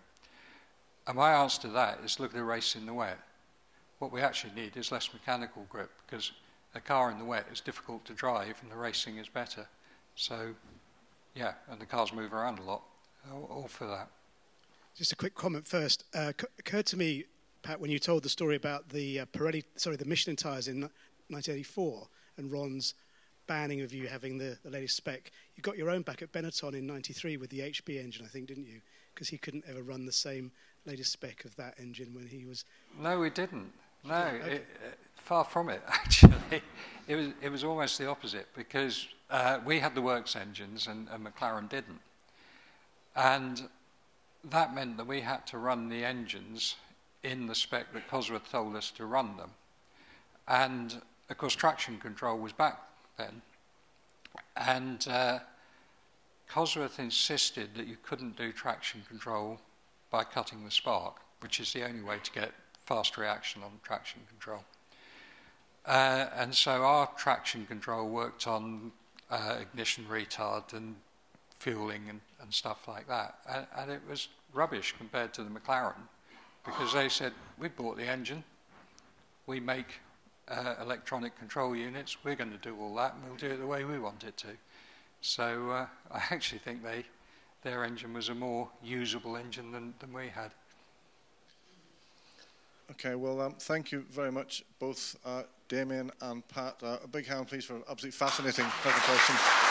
And my answer to that is look at a race in the wet. What we actually need is less mechanical grip because a car in the wet is difficult to drive and the racing is better. So, yeah, and the cars move around a lot. All, for that. Just a quick comment first. Uh, occurred to me, Pat, when you told the story about the uh, Pirelli, sorry, the Michelin tyres in 1984 and Ron's banning of you having the, the latest spec. You got your own back at Benetton in 93 with the HB engine, I think, didn't you? Because he couldn't ever run the same latest spec of that engine when he was. No, we didn't. No, okay. it, uh, far from it, actually. it, was, it was almost the opposite because uh, we had the works engines and, and McLaren didn't. And that meant that we had to run the engines in the spec that Cosworth told us to run them. And of course, traction control was back then. And uh, Cosworth insisted that you couldn't do traction control by cutting the spark, which is the only way to get fast reaction on traction control. Uh, and so our traction control worked on uh, ignition retard and fueling and, and stuff like that. And, and, it was rubbish compared to the McLaren because they said, we bought the engine, we make uh, electronic control units, we're going to do all that and we'll do it the way we want it to. So uh, I actually think they, their engine was a more usable engine than, than we had. Okay, well, um, thank you very much, both uh, Damien and Pat. Uh, a big hand, please, for an absolutely fascinating presentation.